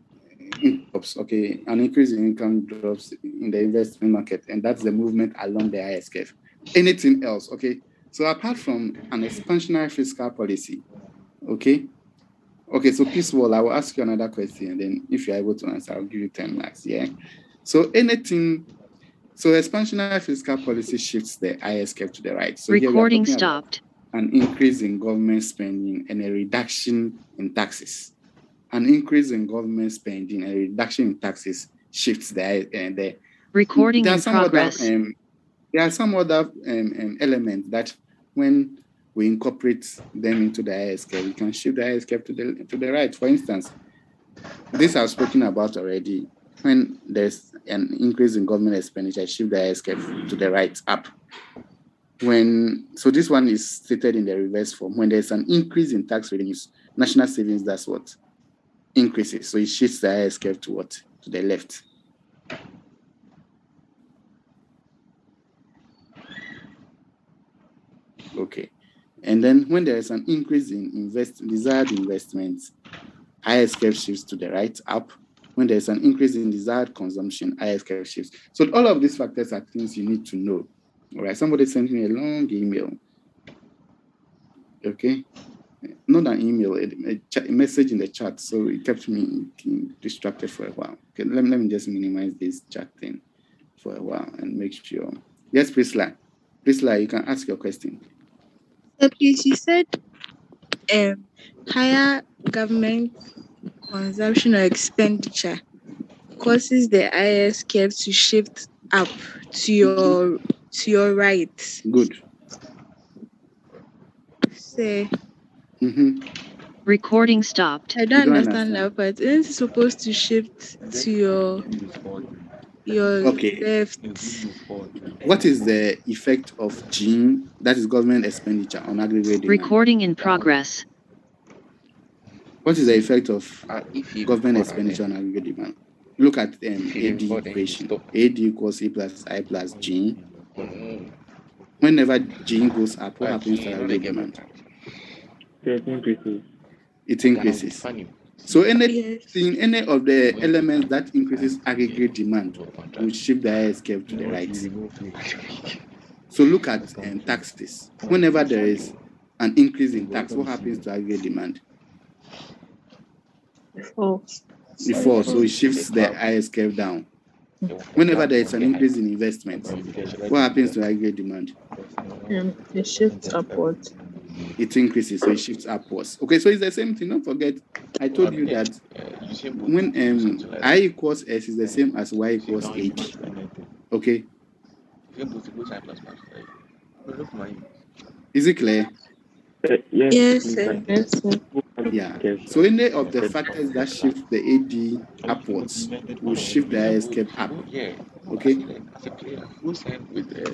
drops. Okay, an increase in income drops in the investment market, and that's the movement along the IS curve. Anything else? Okay. So apart from an expansionary fiscal policy, okay. Okay, so Peace Wall, I will ask you another question, and then if you're able to answer, I'll give you 10 marks. Yeah. So anything, so expansionary fiscal policy shifts the ISK to the right. So here we are Recording stopped. An increase in government spending and a reduction in taxes. An increase in government spending and a reduction in taxes shifts the uh, the Recording in some other, um, there are some other um, um, elements that when we incorporate them into the ISK, we can shift the ISK to the to the right. For instance, this I've spoken about already. When there's an increase in government expenditure, shift the ISK to the right up. When so this one is stated in the reverse form. When there's an increase in tax revenues, national savings, that's what increases. So it shifts the ISK to what? To the left. Okay. And then when there is an increase in invest desired investments, ISK shifts to the right up. When there's an increase in desired consumption, ISK shifts. So all of these factors are things you need to know. All right. Somebody sent me a long email. Okay. Not an email, a, a, message in the chat. So it kept me distracted for a while. Okay. Let, me- let me just minimize this chat thing for a while and make sure. Yes, Priscilla. Priscilla, you can ask your question. So please, you said um, higher government consumption or expenditure causes the IS curve to shift up to your to your right. Good. Say, Mm-hmm. Recording stopped. I don't don't understand that but Isn't it supposed to shift to your your Okay. left? What is the effect of GIN, that is government expenditure, on aggregate demand? Recording in progress. What is the effect of government expenditure on aggregate demand? Look at um, AD equation. AD equals A plus I plus G. Whenever G goes up, what happens to aggregate demand? It increases. So anything, any of the elements that increases aggregate demand will shift the IS curve to the right. So look at um, taxes. Whenever there is an increase in tax, what happens to aggregate demand? Before. So it shifts the IS curve down. Whenever there is an increase in investment, what happens to aggregate demand? Um, it shifts upwards. It increases, so it shifts upwards. Okay, so it's the same thing. Don't forget, I told you that when um, I equals S is the same as Y equals AD. Okay, is it clear? Uh, yes, Yes, sir. Yes, sir. Yeah. So any of the factors that shift the AD upwards will shift the IS curve up. Okay.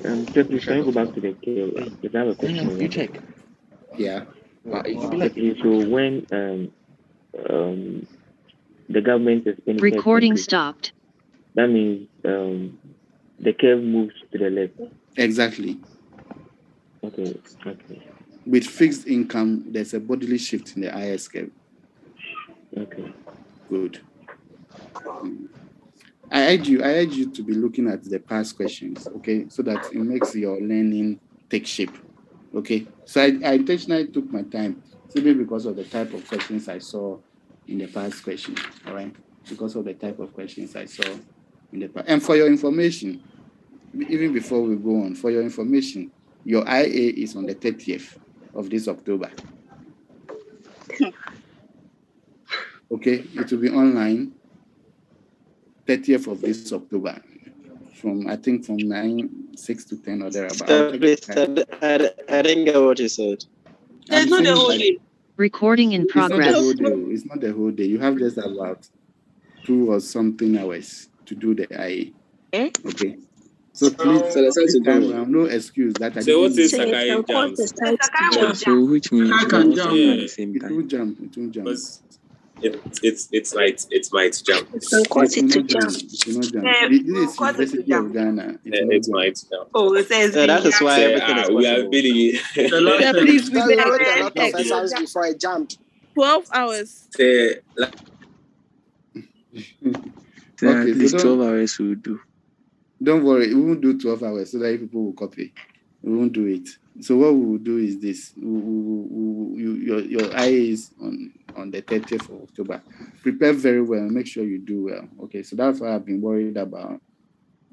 Um, just please, can you go back to the scale? Because I have a question. You check. Yeah. Okay, so when um, um, the government is spending Recording stopped. that means um, the curve moves to the left. Exactly. Okay, okay, With fixed income, there's a bodily shift in the IS curve. okay. Good. Mm. I urge you, I urge you to be looking at the past questions, okay, so that it makes your learning take shape. Okay. So I, I intentionally took my time simply because of the type of questions I saw in the past question. All right. Because of the type of questions I saw in the past. And for your information, even before we go on, for your information, your IA is on the 30th of this October. Okay, it will be online 30th of this October from I think from 9, 6 to 10 or thereabouts. Uh, please, I, I, I didn't get what you said. I'm not the saying whole like- day. Recording in It's not the progress. whole day. It's not the whole day. You have just about two or something hours to do the IA. Okay. So please, So that's how this time it. around, no excuse that I So what didn't is do. Sakai jump? So which means I can jump. Yeah. at the same It time. will jump. It will jump. Because it, it's it's might it might jump. It will not jump. It will not jump. Yeah, This is to University of Ghana. It Yeah, will not jump. Oh, it says Yeah, that is why Say, everything is ah, we are possible. billy. The last Yeah, time- please, we Tell you beg. wrote a lot of beg. before I jumped. 12 hours. Say, like, So Okay, at least don't- 12 hours we will do. Don't worry, we won't do 12 hours so that people will copy. We won't do it. So what we will do is this: we, we, we, you, your your eye is on on the 30th of October. Prepare very well and make sure you do well. Okay, so that's why I've been worried about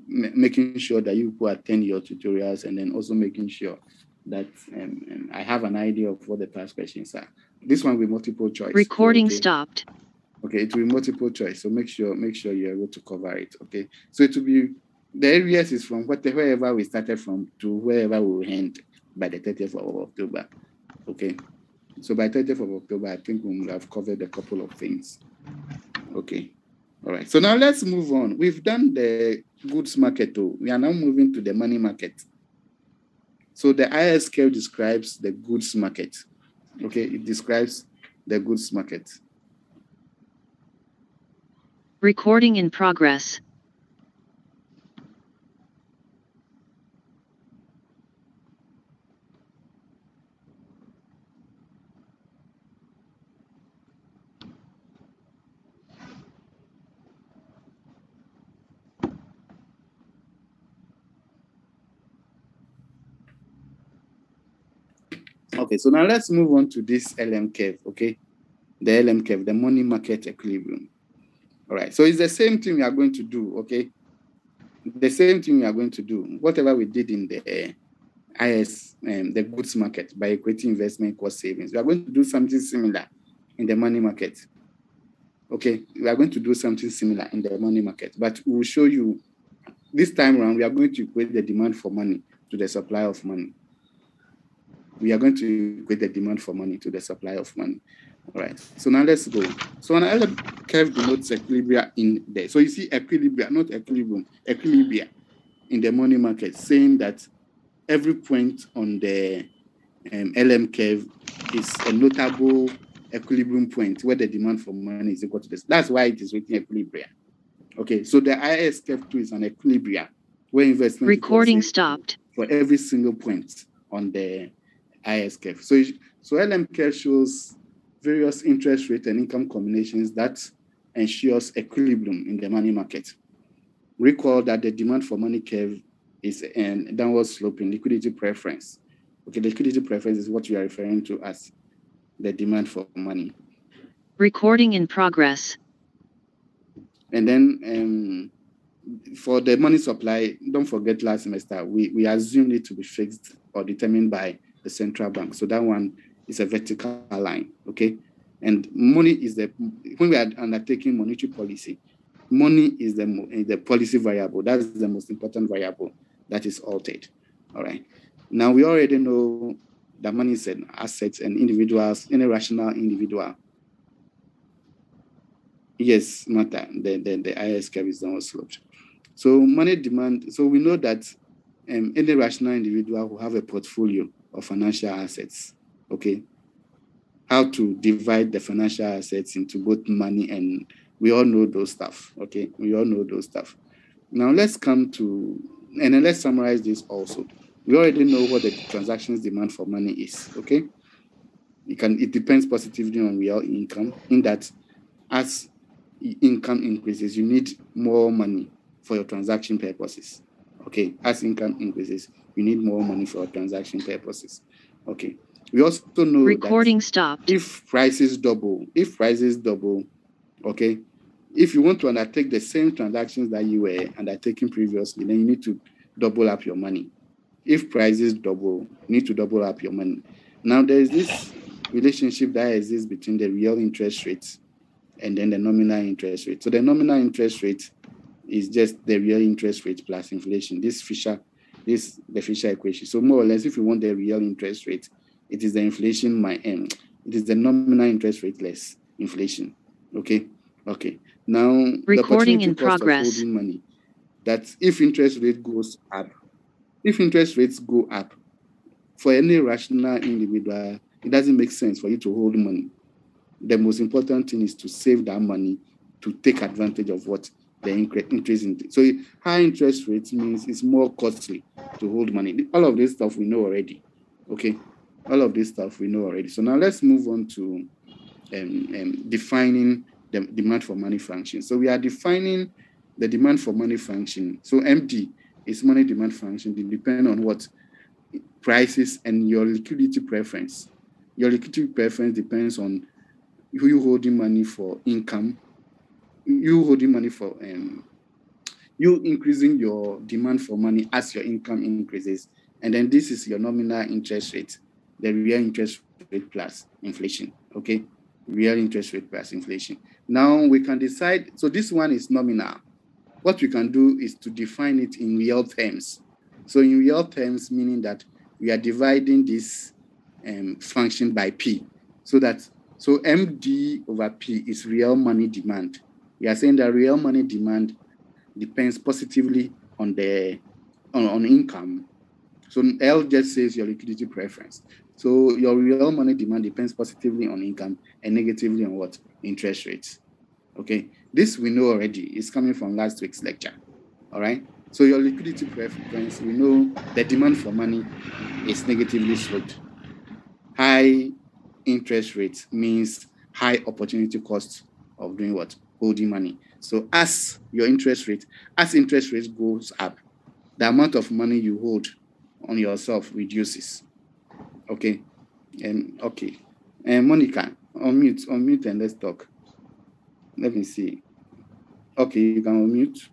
ma- making sure that you people attend your tutorials and then also making sure that um, um, I have an idea of what the past questions are. This one will be multiple choice. Recording okay? stopped. Okay, it will be multiple choice. So make sure make sure you're able to cover it. Okay, so it will be the areas is from what- wherever we started from to wherever we will end by the 30th of October. Okay, so by 30th of October, I think we will have covered a couple of things. Okay, all right. So now let's move on. We've done the goods market. Too. We are now moving to the money market. So the ISK describes the goods market. Okay, it describes the goods market. Recording in progress. Okay, so now let's move on to this LM curve, okay? The LM curve, the money market equilibrium. All right, so it's the same thing we are going to do, okay? The same thing we are going to do, whatever we did in the IS, um, the goods market by equating investment cost savings. We are going to do something similar in the money market. Okay, we are going to do something similar in the money market, but we will show you this time around, we are going to equate the demand for money to the supply of money we are going to equate the demand for money to the supply of money. All right. So now let's go. So an LM curve denotes equilibria in there. So you see equilibria, not equilibrium, equilibria in the money market, saying that every point on the um, LM curve is a notable equilibrium point where the demand for money is equal to this. That's why it is written equilibria. Okay. So the IS curve too is an equilibria where investment Recording stopped. for every single point on the ISKF. So, so LM curve shows various interest rate and income combinations that ensures equilibrium in the money market. Recall that the demand for money curve is a downward sloping liquidity preference. Okay, liquidity preference is what we are referring to as the demand for money. Recording in progress. And then um, for the money supply, don't forget last semester, we, we assumed it to be fixed or determined by the central bank. So that one is a vertical line, okay? And money is the, when we are undertaking monetary policy, money is the, the policy variable. That's the most important variable that is altered, all right? Now we already know that money is an asset and individuals, any rational individual Yes, matter. The the, the IS curve is downward sloped. So money demand. So we know that um, any rational individual who have a portfolio of financial assets, okay, how to divide the financial assets into both money and we all know those stuff. Okay, we all know those stuff. Now let's come to and then let's summarize this also. We already know what the transactions demand for money is. Okay, it can it depends positively on real income in that as income increases, you need more money for your transaction purposes. Okay, as income increases, you need more money for transaction purposes. Okay, we also know Recording that stopped. if prices double, if prices double, okay, if you want to undertake the same transactions that you were undertaking previously, then you need to double up your money. If prices double, you need to double up your money. Now there is this relationship that exists between the real interest rates and then the nominal interest rate. So the nominal interest rate is just the real interest rate plus inflation. This Fisher, this the Fisher equation. So more or less, if you want the real interest rate, it is the inflation my m. It is the nominal interest rate less inflation. Okay, okay. Now the Recording in of progress. holding money. That if interest rate goes up, if interest rates go up, for any rational individual, it doesn't make sense for you to hold money the most important thing is to save that money to take advantage of what the incre- increase in. So high interest rates means it's more costly to hold money. All of this stuff we know already. Okay, all of this stuff we know already. So now let's move on to um, um, defining the demand for money function. So we are defining the demand for money function. So MD is money demand function. It depends on what prices and your liquidity preference. Your liquidity preference depends on who you holding money for income, you holding money for um, you increasing your demand for money as your income increases, and then this is your nominal interest rate, the real interest rate plus inflation. Okay, real interest rate plus inflation. Now we can decide. So this one is nominal. What we can do is to define it in real terms. So in real terms, meaning that we are dividing this um, function by p, so that so MD over P is real money demand. We are saying that real money demand depends positively on the on, on income. So L just says your liquidity preference. So your real money demand depends positively on income and negatively on what? Interest rates. Okay. This we know already. It's coming from last week's lecture. All right. So your liquidity preference, we know the demand for money is negatively sloped. High interest rates means high opportunity cost of doing what? Holding money. So as your interest rate, as interest rate goes up, the amount of money you hold on yourself reduces. Okay. And okay. And Monica, unmute, unmute and let's talk. Let me see. Okay, you can unmute.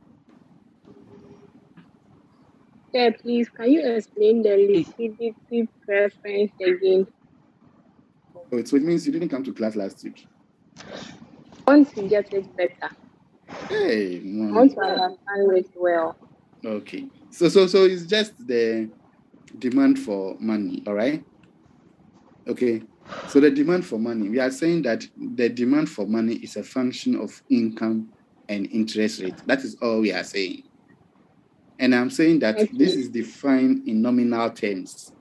Yeah, please, can you explain the liquidity preference again? Oh, so it means you didn't come to class last week. Once you get it better, Hey, I want to understand it well. Okay. So so so it's just the demand for money, all right? Okay. So the demand for money, we are saying that the demand for money is a function of income and interest rate. That is all we are saying. And I'm saying that this is defined in nominal terms.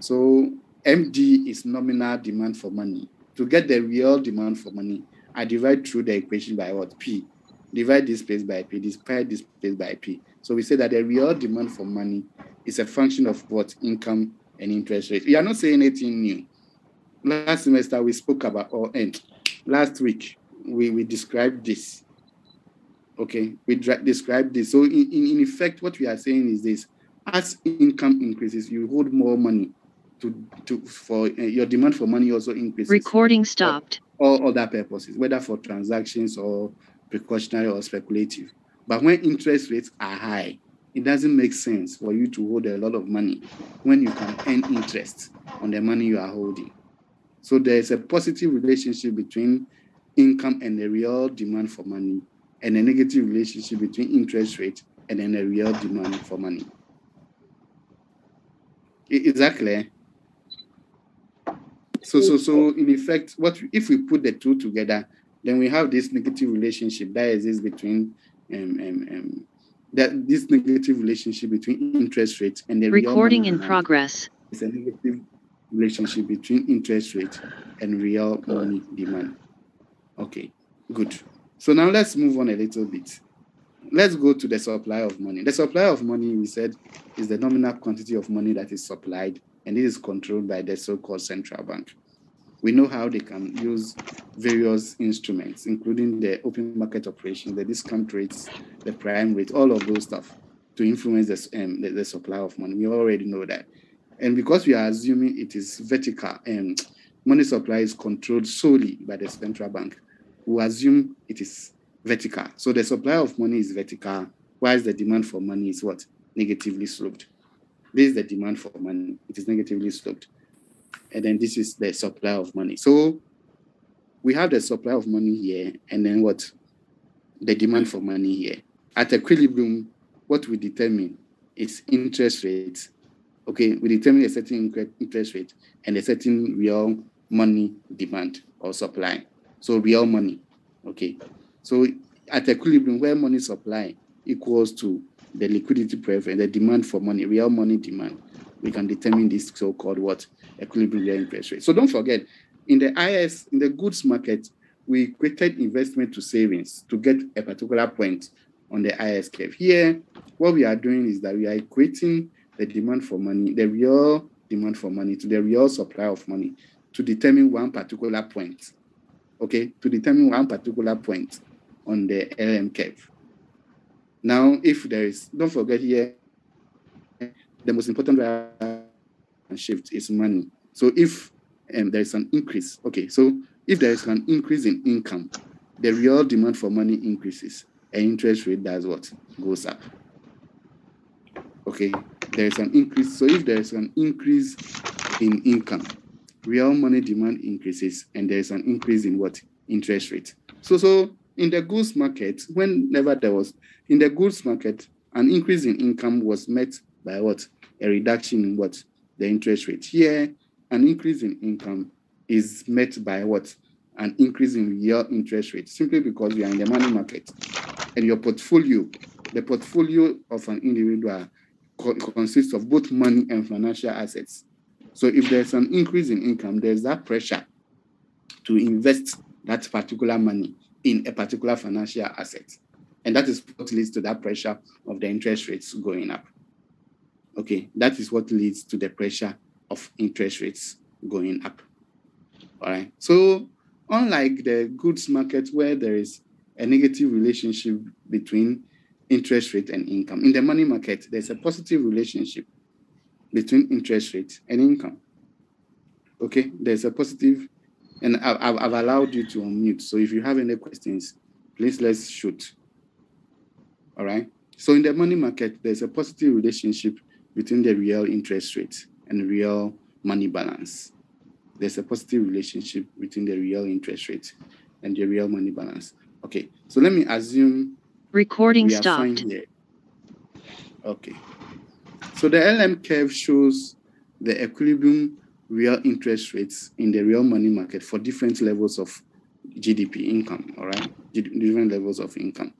So MD is nominal demand for money. To get the real demand for money, I divide through the equation by what? P. Divide this place by P, divide this place by P. So we say that the real demand for money is a function of what? Income and interest rate. We are not saying anything new. Last semester we spoke about, or and last week we, we described this. Okay, we described this. So in, in effect, what we are saying is this: as income increases, you hold more money to to for uh, your demand for money also increases. Recording stopped. All other purposes, whether for transactions or precautionary or speculative. But when interest rates are high, it doesn't make sense for you to hold a lot of money when you can earn interest on the money you are holding. So there's a positive relationship between income and the real demand for money, and a negative relationship between interest rate and then a real demand for money. Is that clear? So, so, so in effect, what if we put the two together, then we have this negative relationship that exists between um, um, um, that this negative relationship between interest rate and the real Recording in progress. It's a negative relationship between interest rate and real money demand. Okay, good. So now let's move on a little bit. Let's go to the supply of money. The supply of money, we said, is the nominal quantity of money that is supplied, and this is controlled by the so-called central bank. We know how they can use various instruments, including the open market operation, the discount rates, the prime rate, all of those stuff, to influence the, um, the, the supply of money. We already know that. And because we are assuming it is vertical and money supply is controlled solely by the central bank, we assume it is vertical. So the supply of money is vertical, whilst the demand for money is what? Negatively sloped. This is the demand for money. It is negatively sloped. And then this is the supply of money. So we have the supply of money here, and then what? The demand for money here. At equilibrium, what we determine is interest rates. Okay, we determine a certain interest rate and a certain real money demand or supply. So real money. Okay. So at equilibrium, where money supply equals to the liquidity preference, the demand for money, real money demand, we can determine this so-called what equilibrium interest rate. So don't forget, in the IS, in the goods market, we equated investment to savings to get a particular point on the IS curve. Here, what we are doing is that we are equating the demand for money, the real demand for money, to the real supply of money to determine one particular point. Okay, to determine one particular point on the LM curve. Now, if there is, don't forget here, the most important shift is money. So if um, there's an increase, okay, so if there is an increase in income, the real demand for money increases, and interest rate does what? Goes up. Okay, there is an increase. So if there is an increase in income, real money demand increases, and there is an increase in what? Interest rate. So, so in the goods market, whenever there was in the goods market, an increase in income was met by what? A reduction in what? The interest rate. Here, an increase in income is met by what? An increase in real interest rate, simply because we are in the money market. And your portfolio, the portfolio of an individual co- consists of both money and financial assets. So if there's an increase in income, there's that pressure to invest that particular money in a particular financial asset. And that is what leads to that pressure of the interest rates going up. Okay, that is what leads to the pressure of interest rates going up. All right. So, unlike the goods market where there is a negative relationship between interest rate and income, in the money market, there's a positive relationship between interest rate and income. Okay, there's a positive, and I've, I've allowed you to unmute. So, if you have any questions, please let's shoot. All right. So, in the money market, there's a positive relationship between the real interest rate and real money balance. There's a positive relationship between the real interest rate and the real money balance. Okay, so let me assume Recording we are fine stopped. Okay, so the LM curve shows the equilibrium real interest rates in the real money market for different levels of GDP income. All right, different levels of income.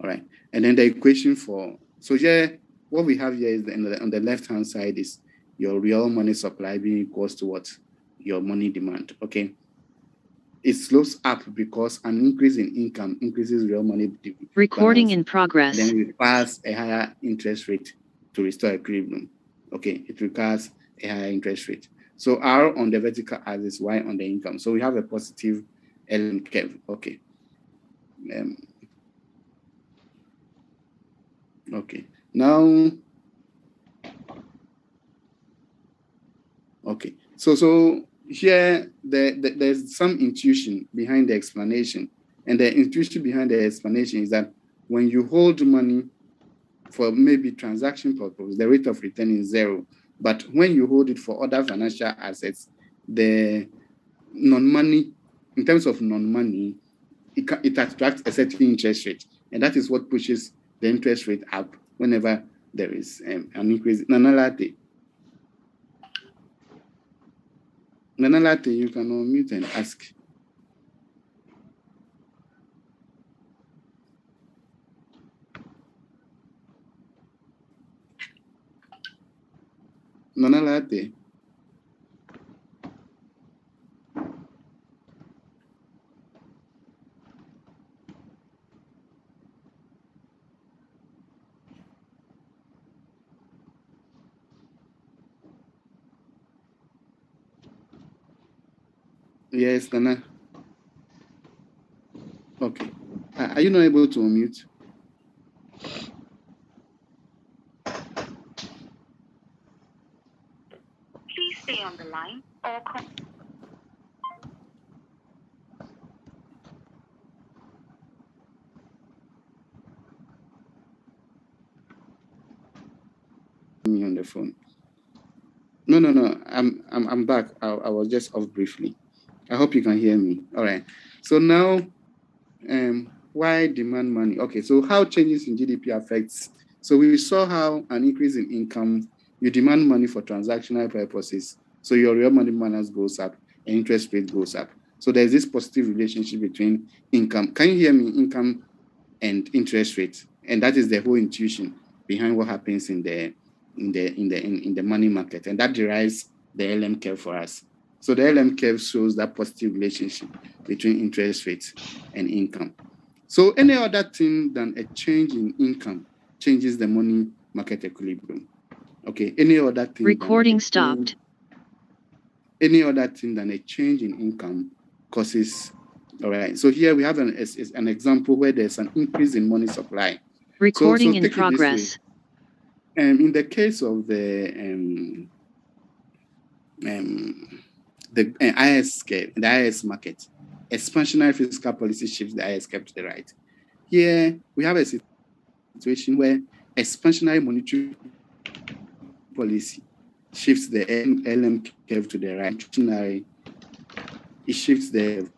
All right, and then the equation for so here what we have here is the, on the, left hand side is your real money supply being equals to what your money demand. Okay, it slopes up because an increase in income increases real money Recording balance. in progress. Then it requires a higher interest rate to restore equilibrium. Okay, it requires a higher interest rate. So R on the vertical axis, Y on the income. So we have a positive LM curve. Okay. Um, okay. Now, okay. So so here the, the, there's some intuition behind the explanation, and the intuition behind the explanation is that when you hold money for maybe transaction purpose, the rate of return is zero. But when you hold it for other financial assets, the non-money, in terms of non-money, it, it attracts a certain interest rate, and that is what pushes the interest rate up whenever there is um, an increase. Nana Latte. Nana Latte, you can unmute and ask. Nana Latte. Yes, Nana. Okay. Are are you not able to unmute? Please stay on the line or call. Me on the phone. No, no, no. I'm I'm I'm back. I, I was just off briefly. I hope you can hear me. All right. So now, um, why demand money? Okay. So how changes in GDP affects? So we saw how an increase in income, you demand money for transactional purposes. So your real money balance goes up and interest rate goes up. So there's this positive relationship between income. Can you hear me? Income and interest rate, and that is the whole intuition behind what happens in the in the in the in, in the money market, and that derives the LM curve for us. So the LM curve shows that positive relationship between interest rates and income. So any other thing than a change in income changes the money market equilibrium. Okay, any other thing Recording stopped. any other thing than a change in income causes all right so here we have an, an example where there's an increase in money supply Recording in it this way. progress. um, in the case of the um, um, the uh, IS the IS market, expansionary fiscal policy shifts the IS curve to the right. Here we have a situation where expansionary monetary policy shifts the LM curve to the right. It shifts the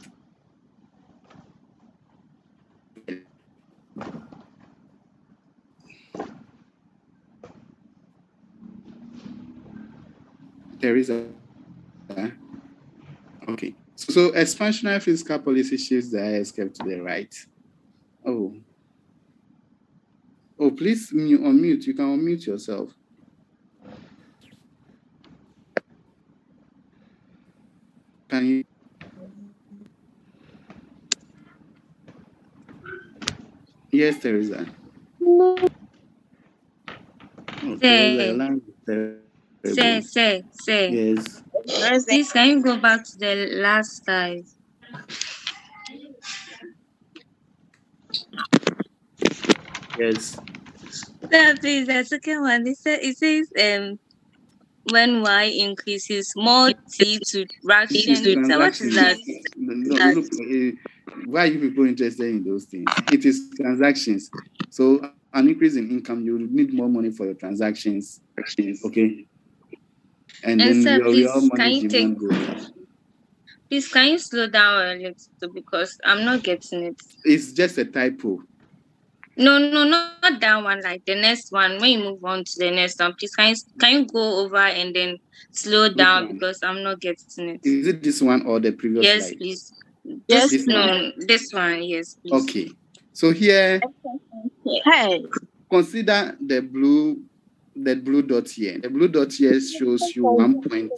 there is a uh, okay. So, so expansionary fiscal policy shifts the IS curve to the right. Oh. Oh, please mute, unmute. You can unmute yourself. Can you? Yes, Teresa. Oh, Teresa, Say, your line is terrible. say, say, say. Yes. Please, can you go back to the last slide? Yes. Yeah, please, the second one. It says, it says um, when Y increases more T to It ration. So what is that? No, look, eh, why are you people interested in those things? It is transactions. So an increase in income, you need more money for your transactions. Okay. And then And sir, your real please, can you take, goes please, can you slow down a little because I'm not getting it. It's just a typo. No, no, not that one. Like the next one. When you move on to the next one, please can you can you go over and then slow down one? because I'm not getting it. Is it this one or the previous Yes, slide? please. Yes, Just This no, one. this one. Yes, please. Okay. So here, Hey. consider the blue, the blue dot here. The blue dot here shows you one point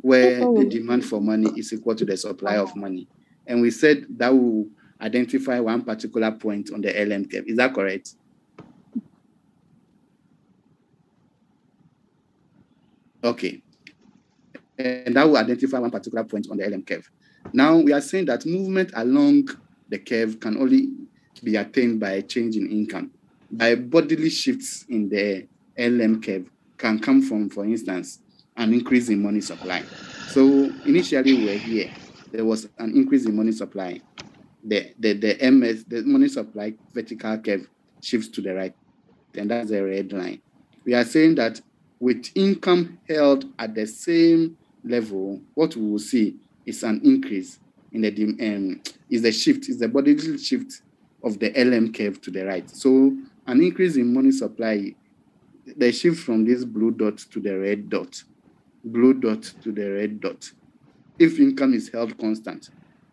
where the demand for money is equal to the supply of money. And we said that will identify one particular point on the LM curve. Is that correct? Okay. And that will identify one particular point on the LM curve. Now we are saying that movement along the curve can only be attained by a change in income. By bodily shifts in the LM curve can come from, for instance, an increase in money supply. So initially we were here, there was an increase in money supply. The, the, the MS, the money supply vertical curve shifts to the right, and that's the red line. We are saying that with income held at the same level, what we will see is an increase in the um, is the shift, is the bodily shift of the LM curve to the right. So an increase in money supply, the shift from this blue dot to the red dot, blue dot to the red dot. If income is held constant,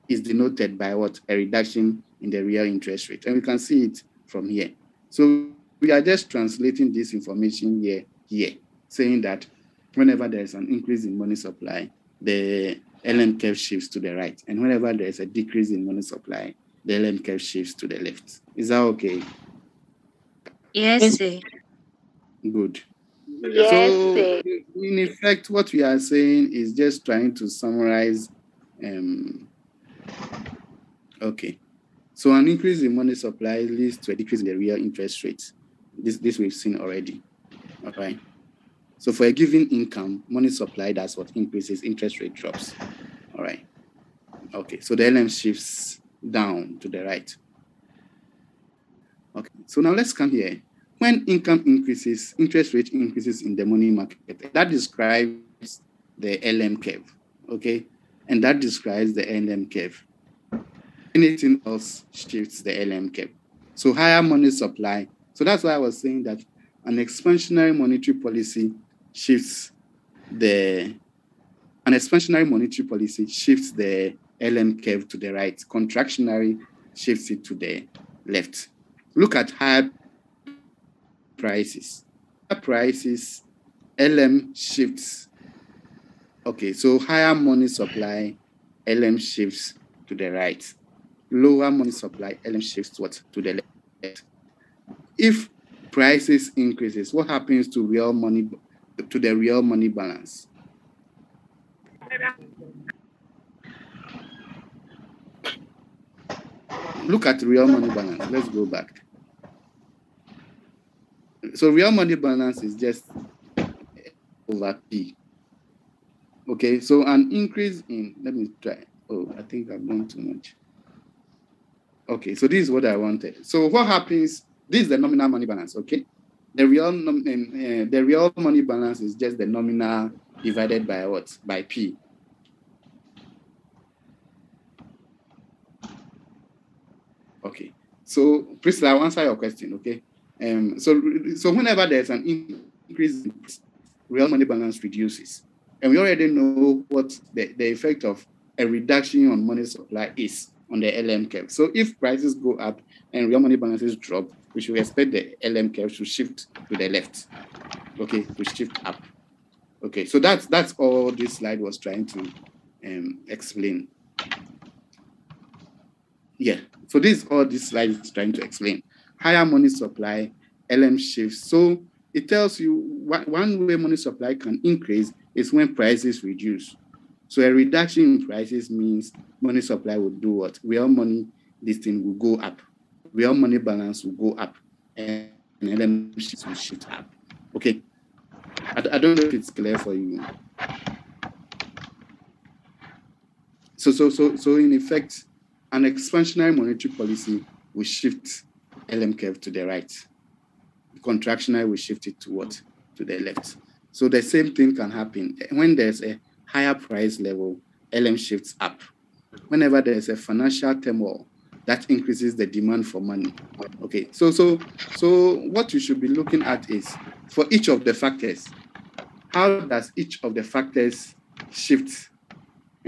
is denoted by what? A reduction in the real interest rate. And we can see it from here. So we are just translating this information here, here, saying that whenever there is an increase in money supply, the LM curve shifts to the right. And whenever there is a decrease in money supply, the LM curve shifts to the left. Is that okay? Yes, sir. Good. Yes, so, sir. in effect, what we are saying is just trying to summarize. Um, okay. So, an increase in money supply leads to a decrease in the real interest rate. This, this we've seen already. All right. So, for a given income, money supply, that's what increases, interest rate drops. All right. Okay. So, the LM shifts down to the right. Okay. So, now let's come here when income increases, interest rate increases in the money market. That describes the LM curve, okay? And that describes the LM curve. Anything else shifts the LM curve. So higher money supply. So that's why I was saying that an expansionary monetary policy shifts the an expansionary monetary policy shifts the LM curve to the right. Contractionary shifts it to the left. Look at higher prices. Higher prices, LM shifts. Okay, so higher money supply, LM shifts to the right. Lower money supply, LM shifts what to the left. If prices increases, what happens to real money to the real money balance? Look at real money balance. Let's go back. So real money balance is just over P. Okay, so an increase in, let me try. Oh, I think I've gone too much. Okay, so this is what I wanted. So what happens? This is the nominal money balance, okay? The real nom- uh, the real money balance is just the nominal divided by what? By P. Okay. So Priscilla, I'll answer your question, okay? Um, so, so whenever there's an increase, real money balance reduces. And we already know what the, the effect of a reduction on money supply is on the LM curve. So if prices go up and real money balances drop, we should expect the LM curve to shift to the left. Okay, to shift up. Okay, so that's that's all this slide was trying to um, explain. Yeah, so this is all this slide is trying to explain. Higher money supply, LM shifts. So it tells you one way money supply can increase is when prices reduce. So a reduction in prices means money supply will do what? Real money, this thing will go up. Real money balance will go up and, and LM shifts will shift up. Okay. I, I don't know if it's clear for you. So, so, so, so in effect, an expansionary monetary policy will shift LM curve to the right. Contractionary will shift it to what? To the left. So the same thing can happen when there's a higher price level, LM shifts up. Whenever there's a financial turmoil, that increases the demand for money. Okay, so so so what you should be looking at is for each of the factors, how does each of the factors shift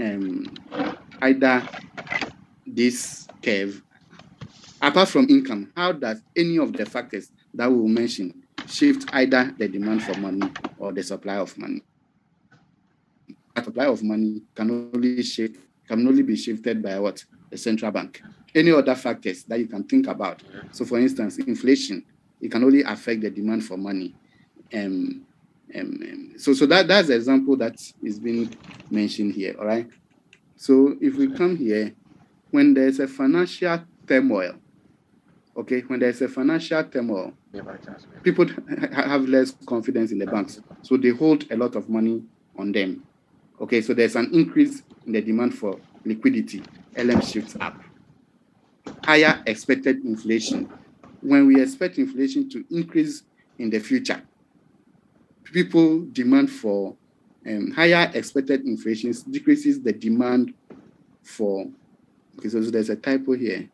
um, either this curve, apart from income, how does any of the factors that we will mention shift either the demand for money or the supply of money? The supply of money can only shift, can only be shifted by what? The central bank. Any other factors that you can think about. So for instance, inflation, it can only affect the demand for money. Um, um, um, so so that, that's the example that is being mentioned here, all right? So if we come here, when there's a financial turmoil, okay, when there's a financial turmoil, people have less confidence in the banks. So they hold a lot of money on them. Okay, so there's an increase in the demand for liquidity. LM shifts up. Higher expected inflation. When we expect inflation to increase in the future, people demand for um, higher expected inflation decreases the demand for okay so there's a typo here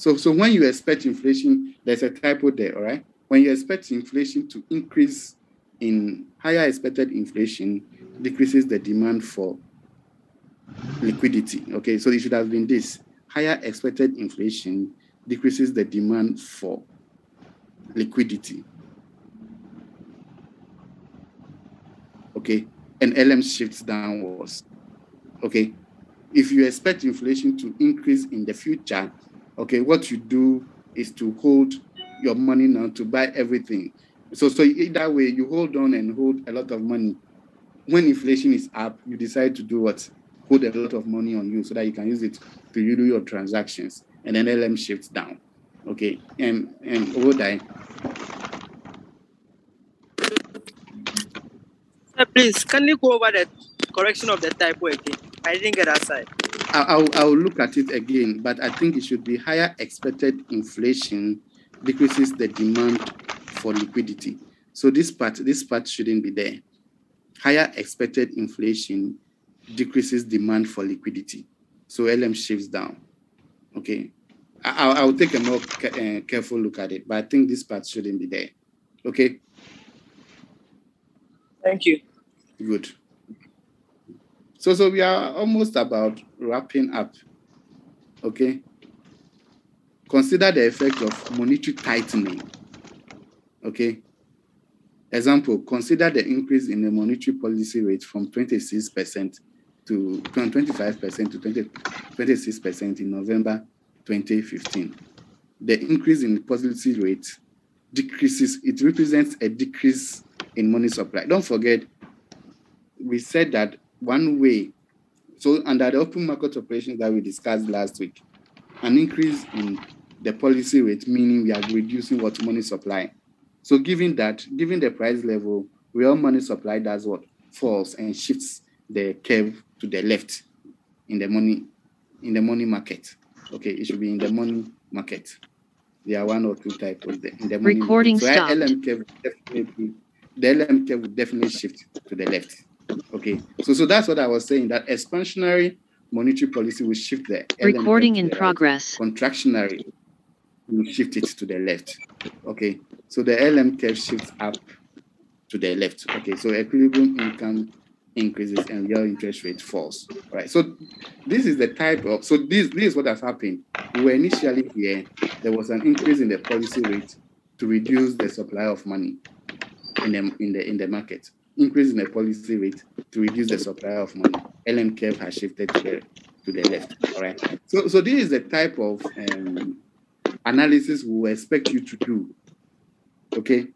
so so when you expect inflation there's a typo there all right? When you expect inflation to increase in higher expected inflation decreases the demand for liquidity okay? So it should have been this higher expected inflation decreases the demand for liquidity okay, and LM shifts downwards. Okay, if you expect inflation to increase in the future, okay, what you do is to hold your money now to buy everything. So, so either way, you hold on and hold a lot of money. When inflation is up, you decide to do what? Hold a lot of money on you so that you can use it to do your transactions, and then LM shifts down. Okay, and and Odai, Uh, please, can you go over the correction of the typo again? I didn't get that side. I'll, I'll look at it again, but I think it should be higher expected inflation decreases the demand for liquidity. So this part, this part shouldn't be there. Higher expected inflation decreases demand for liquidity. So LM shifts down. Okay. I'll, I'll take a more uh, careful look at it, but I think this part shouldn't be there. Okay. Thank you. Good. So, so we are almost about wrapping up. Okay. Consider the effect of monetary tightening. Okay. Example, consider the increase in the monetary policy rate from 26% to 25% to 20, 26% in November 2015. The increase in the policy rate decreases, it represents a decrease in money supply. Don't forget, we said that one way, so under the open market operations that we discussed last week, an increase in the policy rate, meaning we are reducing what money supply. So given that, given the price level, real money supply does what? falls and shifts the curve to the left in the money in the money market. Okay, it should be in the money market. There are one or two types of the in the money Recording market. So stopped. LM curve definitely the LM curve would definitely shift to the left. Okay, so so that's what I was saying. That expansionary monetary policy will shift the Recording in right. progress. Contractionary will shift it to the left. Okay, so the LM curve shifts up to the left. Okay, so equilibrium income increases and real interest rate falls. Right. So this is the type of so this this is what has happened. We were initially here, there was an increase in the policy rate to reduce the supply of money in the in the in the market. Increase in the policy rate to reduce the supply of money. LM curve has shifted to the to the left. All right. So so this is the type of um, analysis we expect you to do. Okay,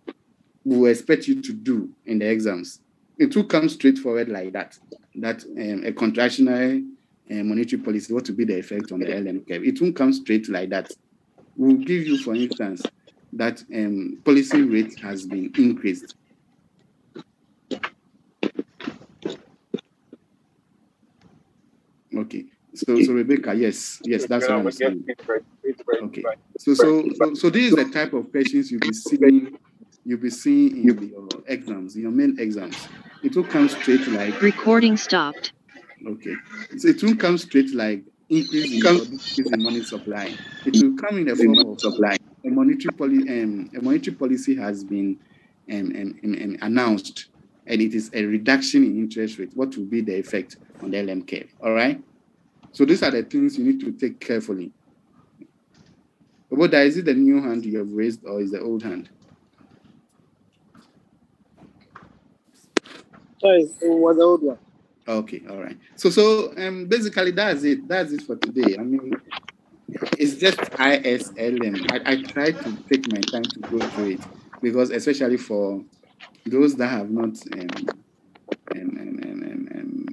we expect you to do in the exams. It will come straightforward like that. That um, a contractionary uh, monetary policy, what will be the effect on the LM curve? It won't come straight like that. We'll give you, for instance, that um, policy rate has been increased. Okay. So, so Rebecca, yes, yes, that's what I'm saying. Okay. So, so, so, so this is the type of questions you'll be seeing, you'll be seeing in your exams, in your main exams. It will come straight like Recording stopped. Okay. So it won't come straight like increase in, or in money supply. It will come in the form of supply. A monetary, poli- um, a monetary policy has been um, um, um, um, announced, and it is a reduction in interest rate. What will be the effect on the LM curve? All right. So these are the things you need to take carefully. Oboda, is it the new hand you have raised or is the old hand? Sorry, it was the old one. Okay, all right. So so um basically that's it. That's it for today. I mean it's just ISLM. I, I try to take my time to go through it because especially for those that have not um, um, um, um, um, um,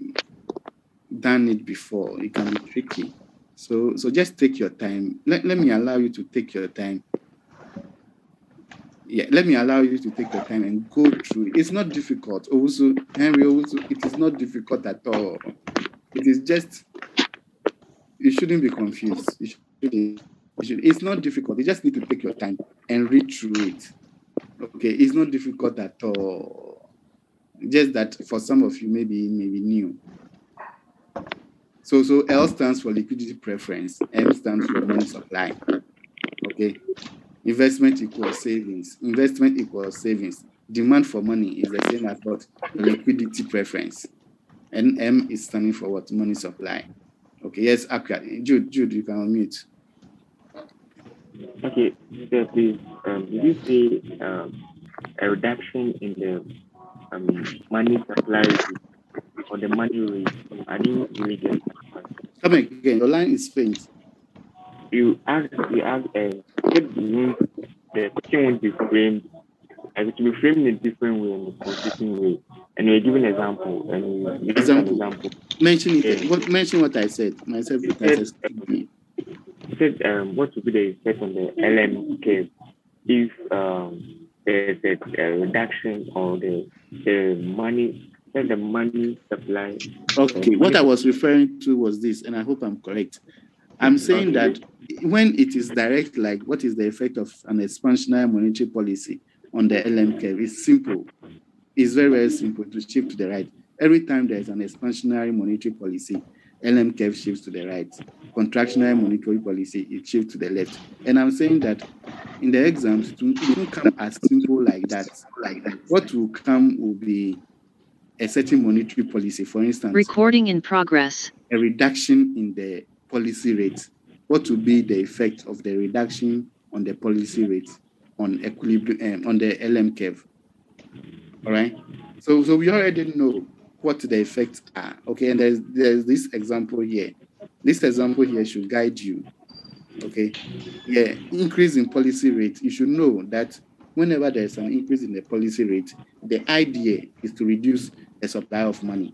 done it before, it can be tricky. So so just take your time. Let, let me allow you to take your time. Yeah, let me allow you to take your time and go through it. It's not difficult. Also, Henry, also, it is not difficult at all. It is just you shouldn't be confused. You should, you should, it's not difficult. You just need to take your time and read through it. Okay, it's not difficult at all. Just that for some of you, maybe maybe new. So so L stands for liquidity preference. M stands for money supply. Okay. Investment equals savings. Investment equals savings. Demand for money is the same as what liquidity preference. And M is standing for what money supply. Okay, yes, accurate. Jude, Jude, you can unmute. Okay, sir, please. Um, you say um, a reduction in the um, money supply or the money rate? I didn't really get it. Come again. Your line is faint. You asked, you asked, uh, what the question won't be framed, as it will be framed in a different way, in a consistent way. And you're giving an example, and you give an Example. example. Mention it. What mention what I said. Myself, I said, said, um, you said um, what would be the effect on the LM curve if um, there's a, a reduction or the the money, then the money supply. Okay, what I was referring to was this, and I hope I'm correct. I'm saying that when it is direct, like what is the effect of an expansionary monetary policy on the LM curve? It's simple. It's very, very simple to shift to the right. Every time there's an expansionary monetary policy, LM curve shifts to the right. Contractionary monetary policy, it shifts to the left. And I'm saying that in the exams, it won't it won't come as simple like that. Like that. What will come will be a certain monetary policy. For instance, Recording in progress. a reduction in the policy rate. What would be the effect of the reduction on the policy rate on equilibrium um, on the LM curve? All right. So so we already know what the effects are. Okay, and there's there's this example here. This example here should guide you. Okay. Yeah, increase in policy rate. You should know that whenever there's an increase in the policy rate, the idea is to reduce the supply of money.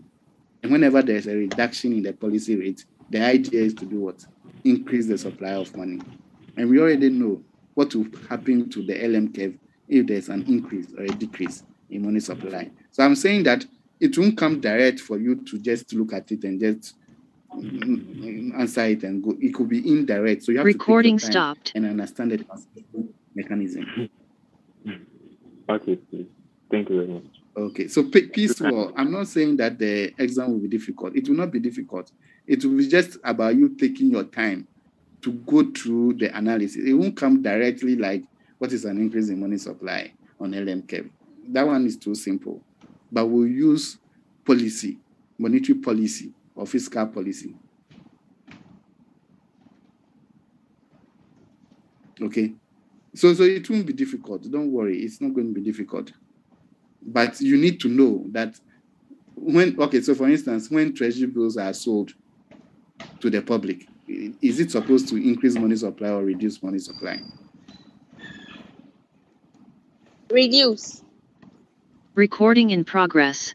And whenever there's a reduction in the policy rate, the idea is to do what? Increase the supply of money. And we already know what will happen to the LM curve if there's an increase or a decrease in money supply. So I'm saying that it won't come direct for you to just look at it and just mm, answer it and go. It could be indirect. So you have Recording to take your time stopped. and understand the mechanism. Okay, please. Thank you very much. Okay, so pe- peaceful. I'm not saying that the exam will be difficult. It will not be difficult. It will be just about you taking your time to go through the analysis. It won't come directly like what is an increase in money supply on LMK. That one is too simple. But we'll use policy, monetary policy or fiscal policy. Okay. So so it won't be difficult. Don't worry, it's not going to be difficult. But you need to know that when okay, so for instance, when treasury bills are sold to the public, is it supposed to increase money supply or reduce money supply? Reduce. Recording in progress.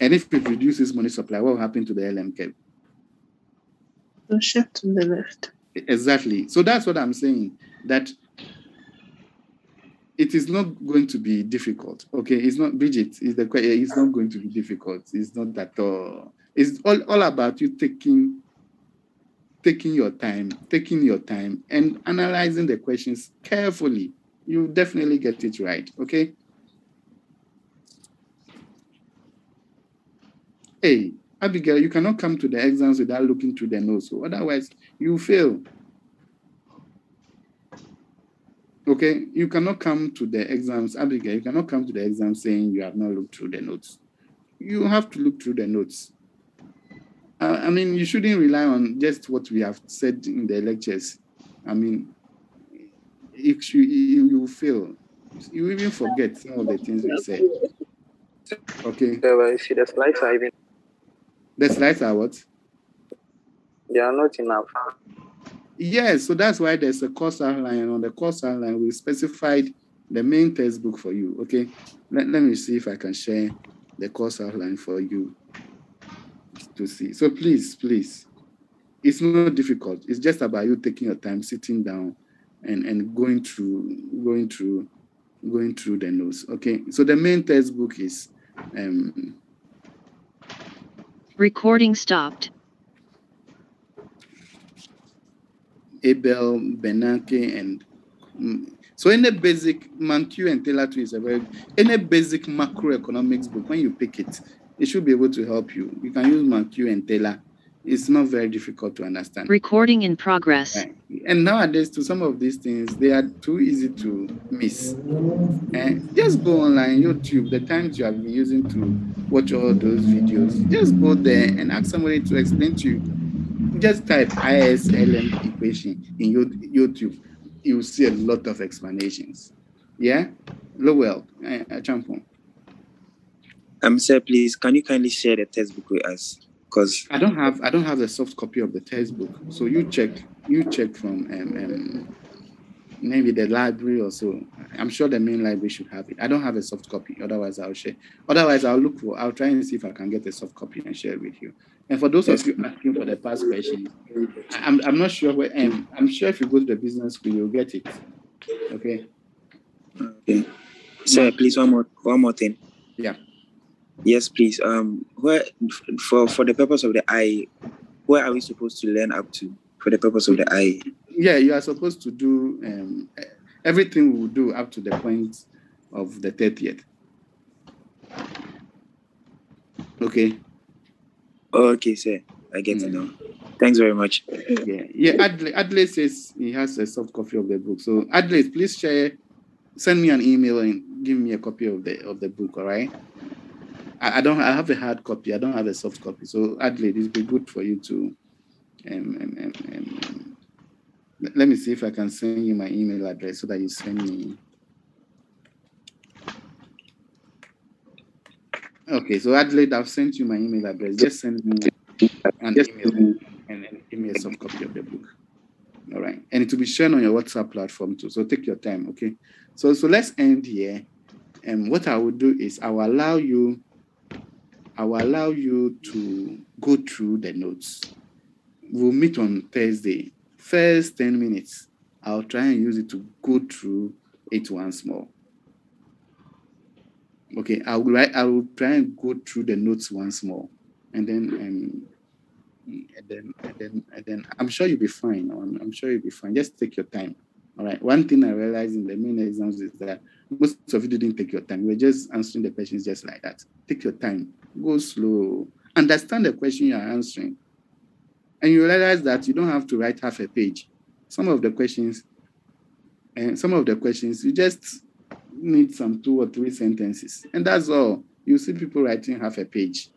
And if it reduces money supply, what will happen to the LMK? So shift to the left. Exactly. So that's what I'm saying. That it is not going to be difficult. Okay, it's not Bridget. Is the it's not going to be difficult. It's not at all. Uh, it's all, all about you taking taking your time, taking your time, and analyzing the questions carefully. You definitely get it right. Okay. Hey, Abigail, you cannot come to the exams without looking through the notes. Otherwise, you fail. Okay, you cannot come to the exams, Abigail. You cannot come to the exam saying you have not looked through the notes. You have to look through the notes. Uh, I mean, you shouldn't rely on just what we have said in the lectures. I mean, if you you, you fail, you even forget some of the things we said. Okay. Yeah, but you see, the slides are even The slides are what? they are not enough. Yes, so that's why there's a course outline. On the course outline, we specified the main textbook for you. Okay. Let, let me see if I can share the course outline for you to see. So please, please, it's not difficult. It's just about you taking your time, sitting down and, and going through, going through, going through the notes. Okay. So the main textbook is um Recording stopped. Abel, Bernanke, and mm, so any basic Mankiw and Taylor too is a very any basic macroeconomics book when you pick it, it should be able to help you. You can use Mankiw and Taylor. It's not very difficult to understand. Recording in progress. And nowadays, to some of these things, they are too easy to miss. And just go online, YouTube, the times you have been using to watch all those videos, just go there and ask somebody to explain to you. Just type ISLM equation in YouTube. You'll see a lot of explanations. Yeah? Lowell, Champon. Um, sir, please, can you kindly share the textbook with us? Because I don't have I don't have a soft copy of the textbook. So you check you check from um, um, maybe the library or so. I'm sure the main library should have it. I don't have a soft copy. Otherwise, I'll share. Otherwise, I'll look for. I'll try and see if I can get a soft copy and share it with you. And for those of you asking for the past questions, I'm, I'm not sure where. Um, I'm sure if you go to the business school, you'll get it. Okay. okay, sir, please one more one more thing. Yeah. Yes, please. Um, where for for the purpose of the eye, where are we supposed to learn up to for the purpose of the eye? Yeah, you are supposed to do um, everything we will do up to the point of the 30th. Okay. Okay, sir. I get it now. Thanks very much. Yeah, yeah. Adley, Adley says he has a soft copy of the book. So Adley, please share, send me an email and give me a copy of the of the book. All right. I, I don't. I have a hard copy. I don't have a soft copy. So Adley, this would be good for you to. Um, um, um, um, let me see if I can send you my email address so that you send me. Okay, so Adelaide, I've sent you my email address. Just send me an email and then give me a soft copy of the book. All right. And it will be shared on your WhatsApp platform too. So take your time, okay? So so let's end here. And what I will do is I will allow you, I will allow you to go through the notes. We'll meet on Thursday. First 10 minutes. I'll try and use it to go through it once more. Okay, I will write. I will try and go through the notes once more, and then um, and then and then and then I'm sure you'll be fine. I'm, I'm sure you'll be fine. Just take your time. All right. One thing I realized in the main exams is that most of you didn't take your time. You were just answering the questions just like that. Take your time. Go slow. Understand the question you are answering. And you realize that you don't have to write half a page. Some of the questions, and some of the questions, you just need some two or three sentences. And that's all. You see people writing half a page.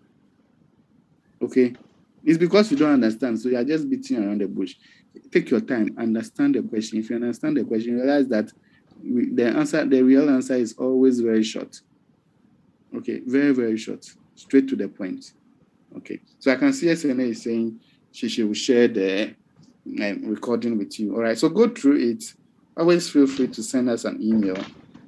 Okay. It's because you don't understand. So you're just beating around the bush. Take your time, understand the question. If you understand the question, realize that the answer, the real answer is always very short. Okay, very, very short, straight to the point. Okay, so I can see SNA is saying she, she will share the um, recording with you. All right, so go through it. Always feel free to send us an email.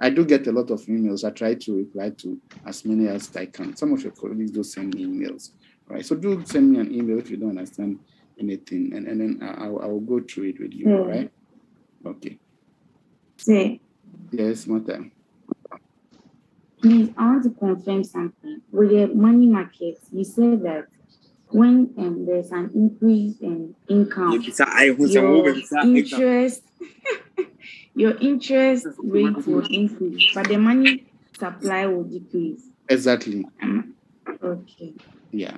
I do get a lot of emails. I try to reply to as many as I can. Some of your colleagues do send me emails. right? so do send me an email if you don't understand anything, and, and then I, I will- go through it with you. All Hmm. right. Okay. Say, Yes, Martha. please, I want to confirm something. With the money market, you said that when um, there's an increase in income, Yebisa, aye, hun sɛ wo your interest, your interest rate will increase, but the money supply will decrease. Exactly. Okay. Yeah.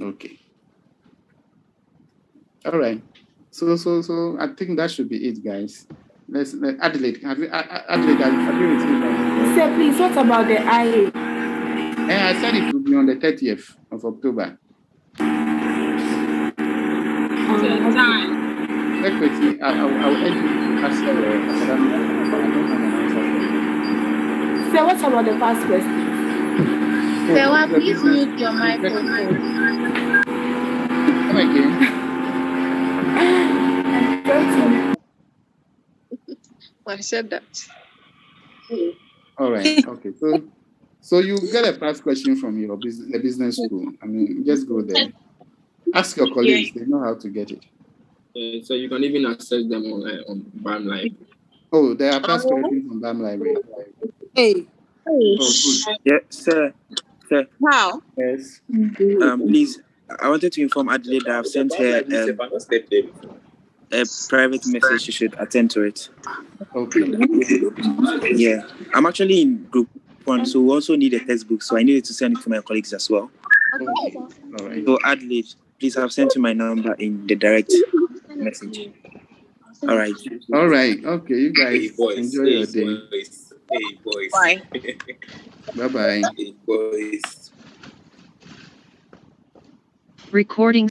Okay. All right. So so so I think that should be it, guys. Let's let Adelaide. Have you A- A- Adelaide? Have, have you received anything? Sir, please, what about the IA? Eh, I said it will be on the 30th of October. Check with me. I, I, I will urge you to ask your academic. I don't have an answer for you. Sir, what about the past question? Sewa, please mute your microphone. Come again. I said that. All right. Okay. So, so you get a past question from your business, the business school. I mean, just go there. Ask your colleagues; they know how to get it. Uh, so you can even access them on uh, on BAM Live. Oh, there are past questions from BAM Library. Hey. Oh, good. Yeah, sir. Sir. How? Yes. Um, please, I wanted to inform Adelaide that I've sent her um, a private message. She should attend to it. Okay. Yeah, I'm actually in group one, so we also need a textbook. So I needed to send it to my colleagues as well. All right. So Adelaide, please, I've sent you my number in the direct message. All right. All right. Okay. You guys Hey, boys. enjoy hey, your day. Boys. Hey, boys. Bye. Bye bye. hey, boys. Recording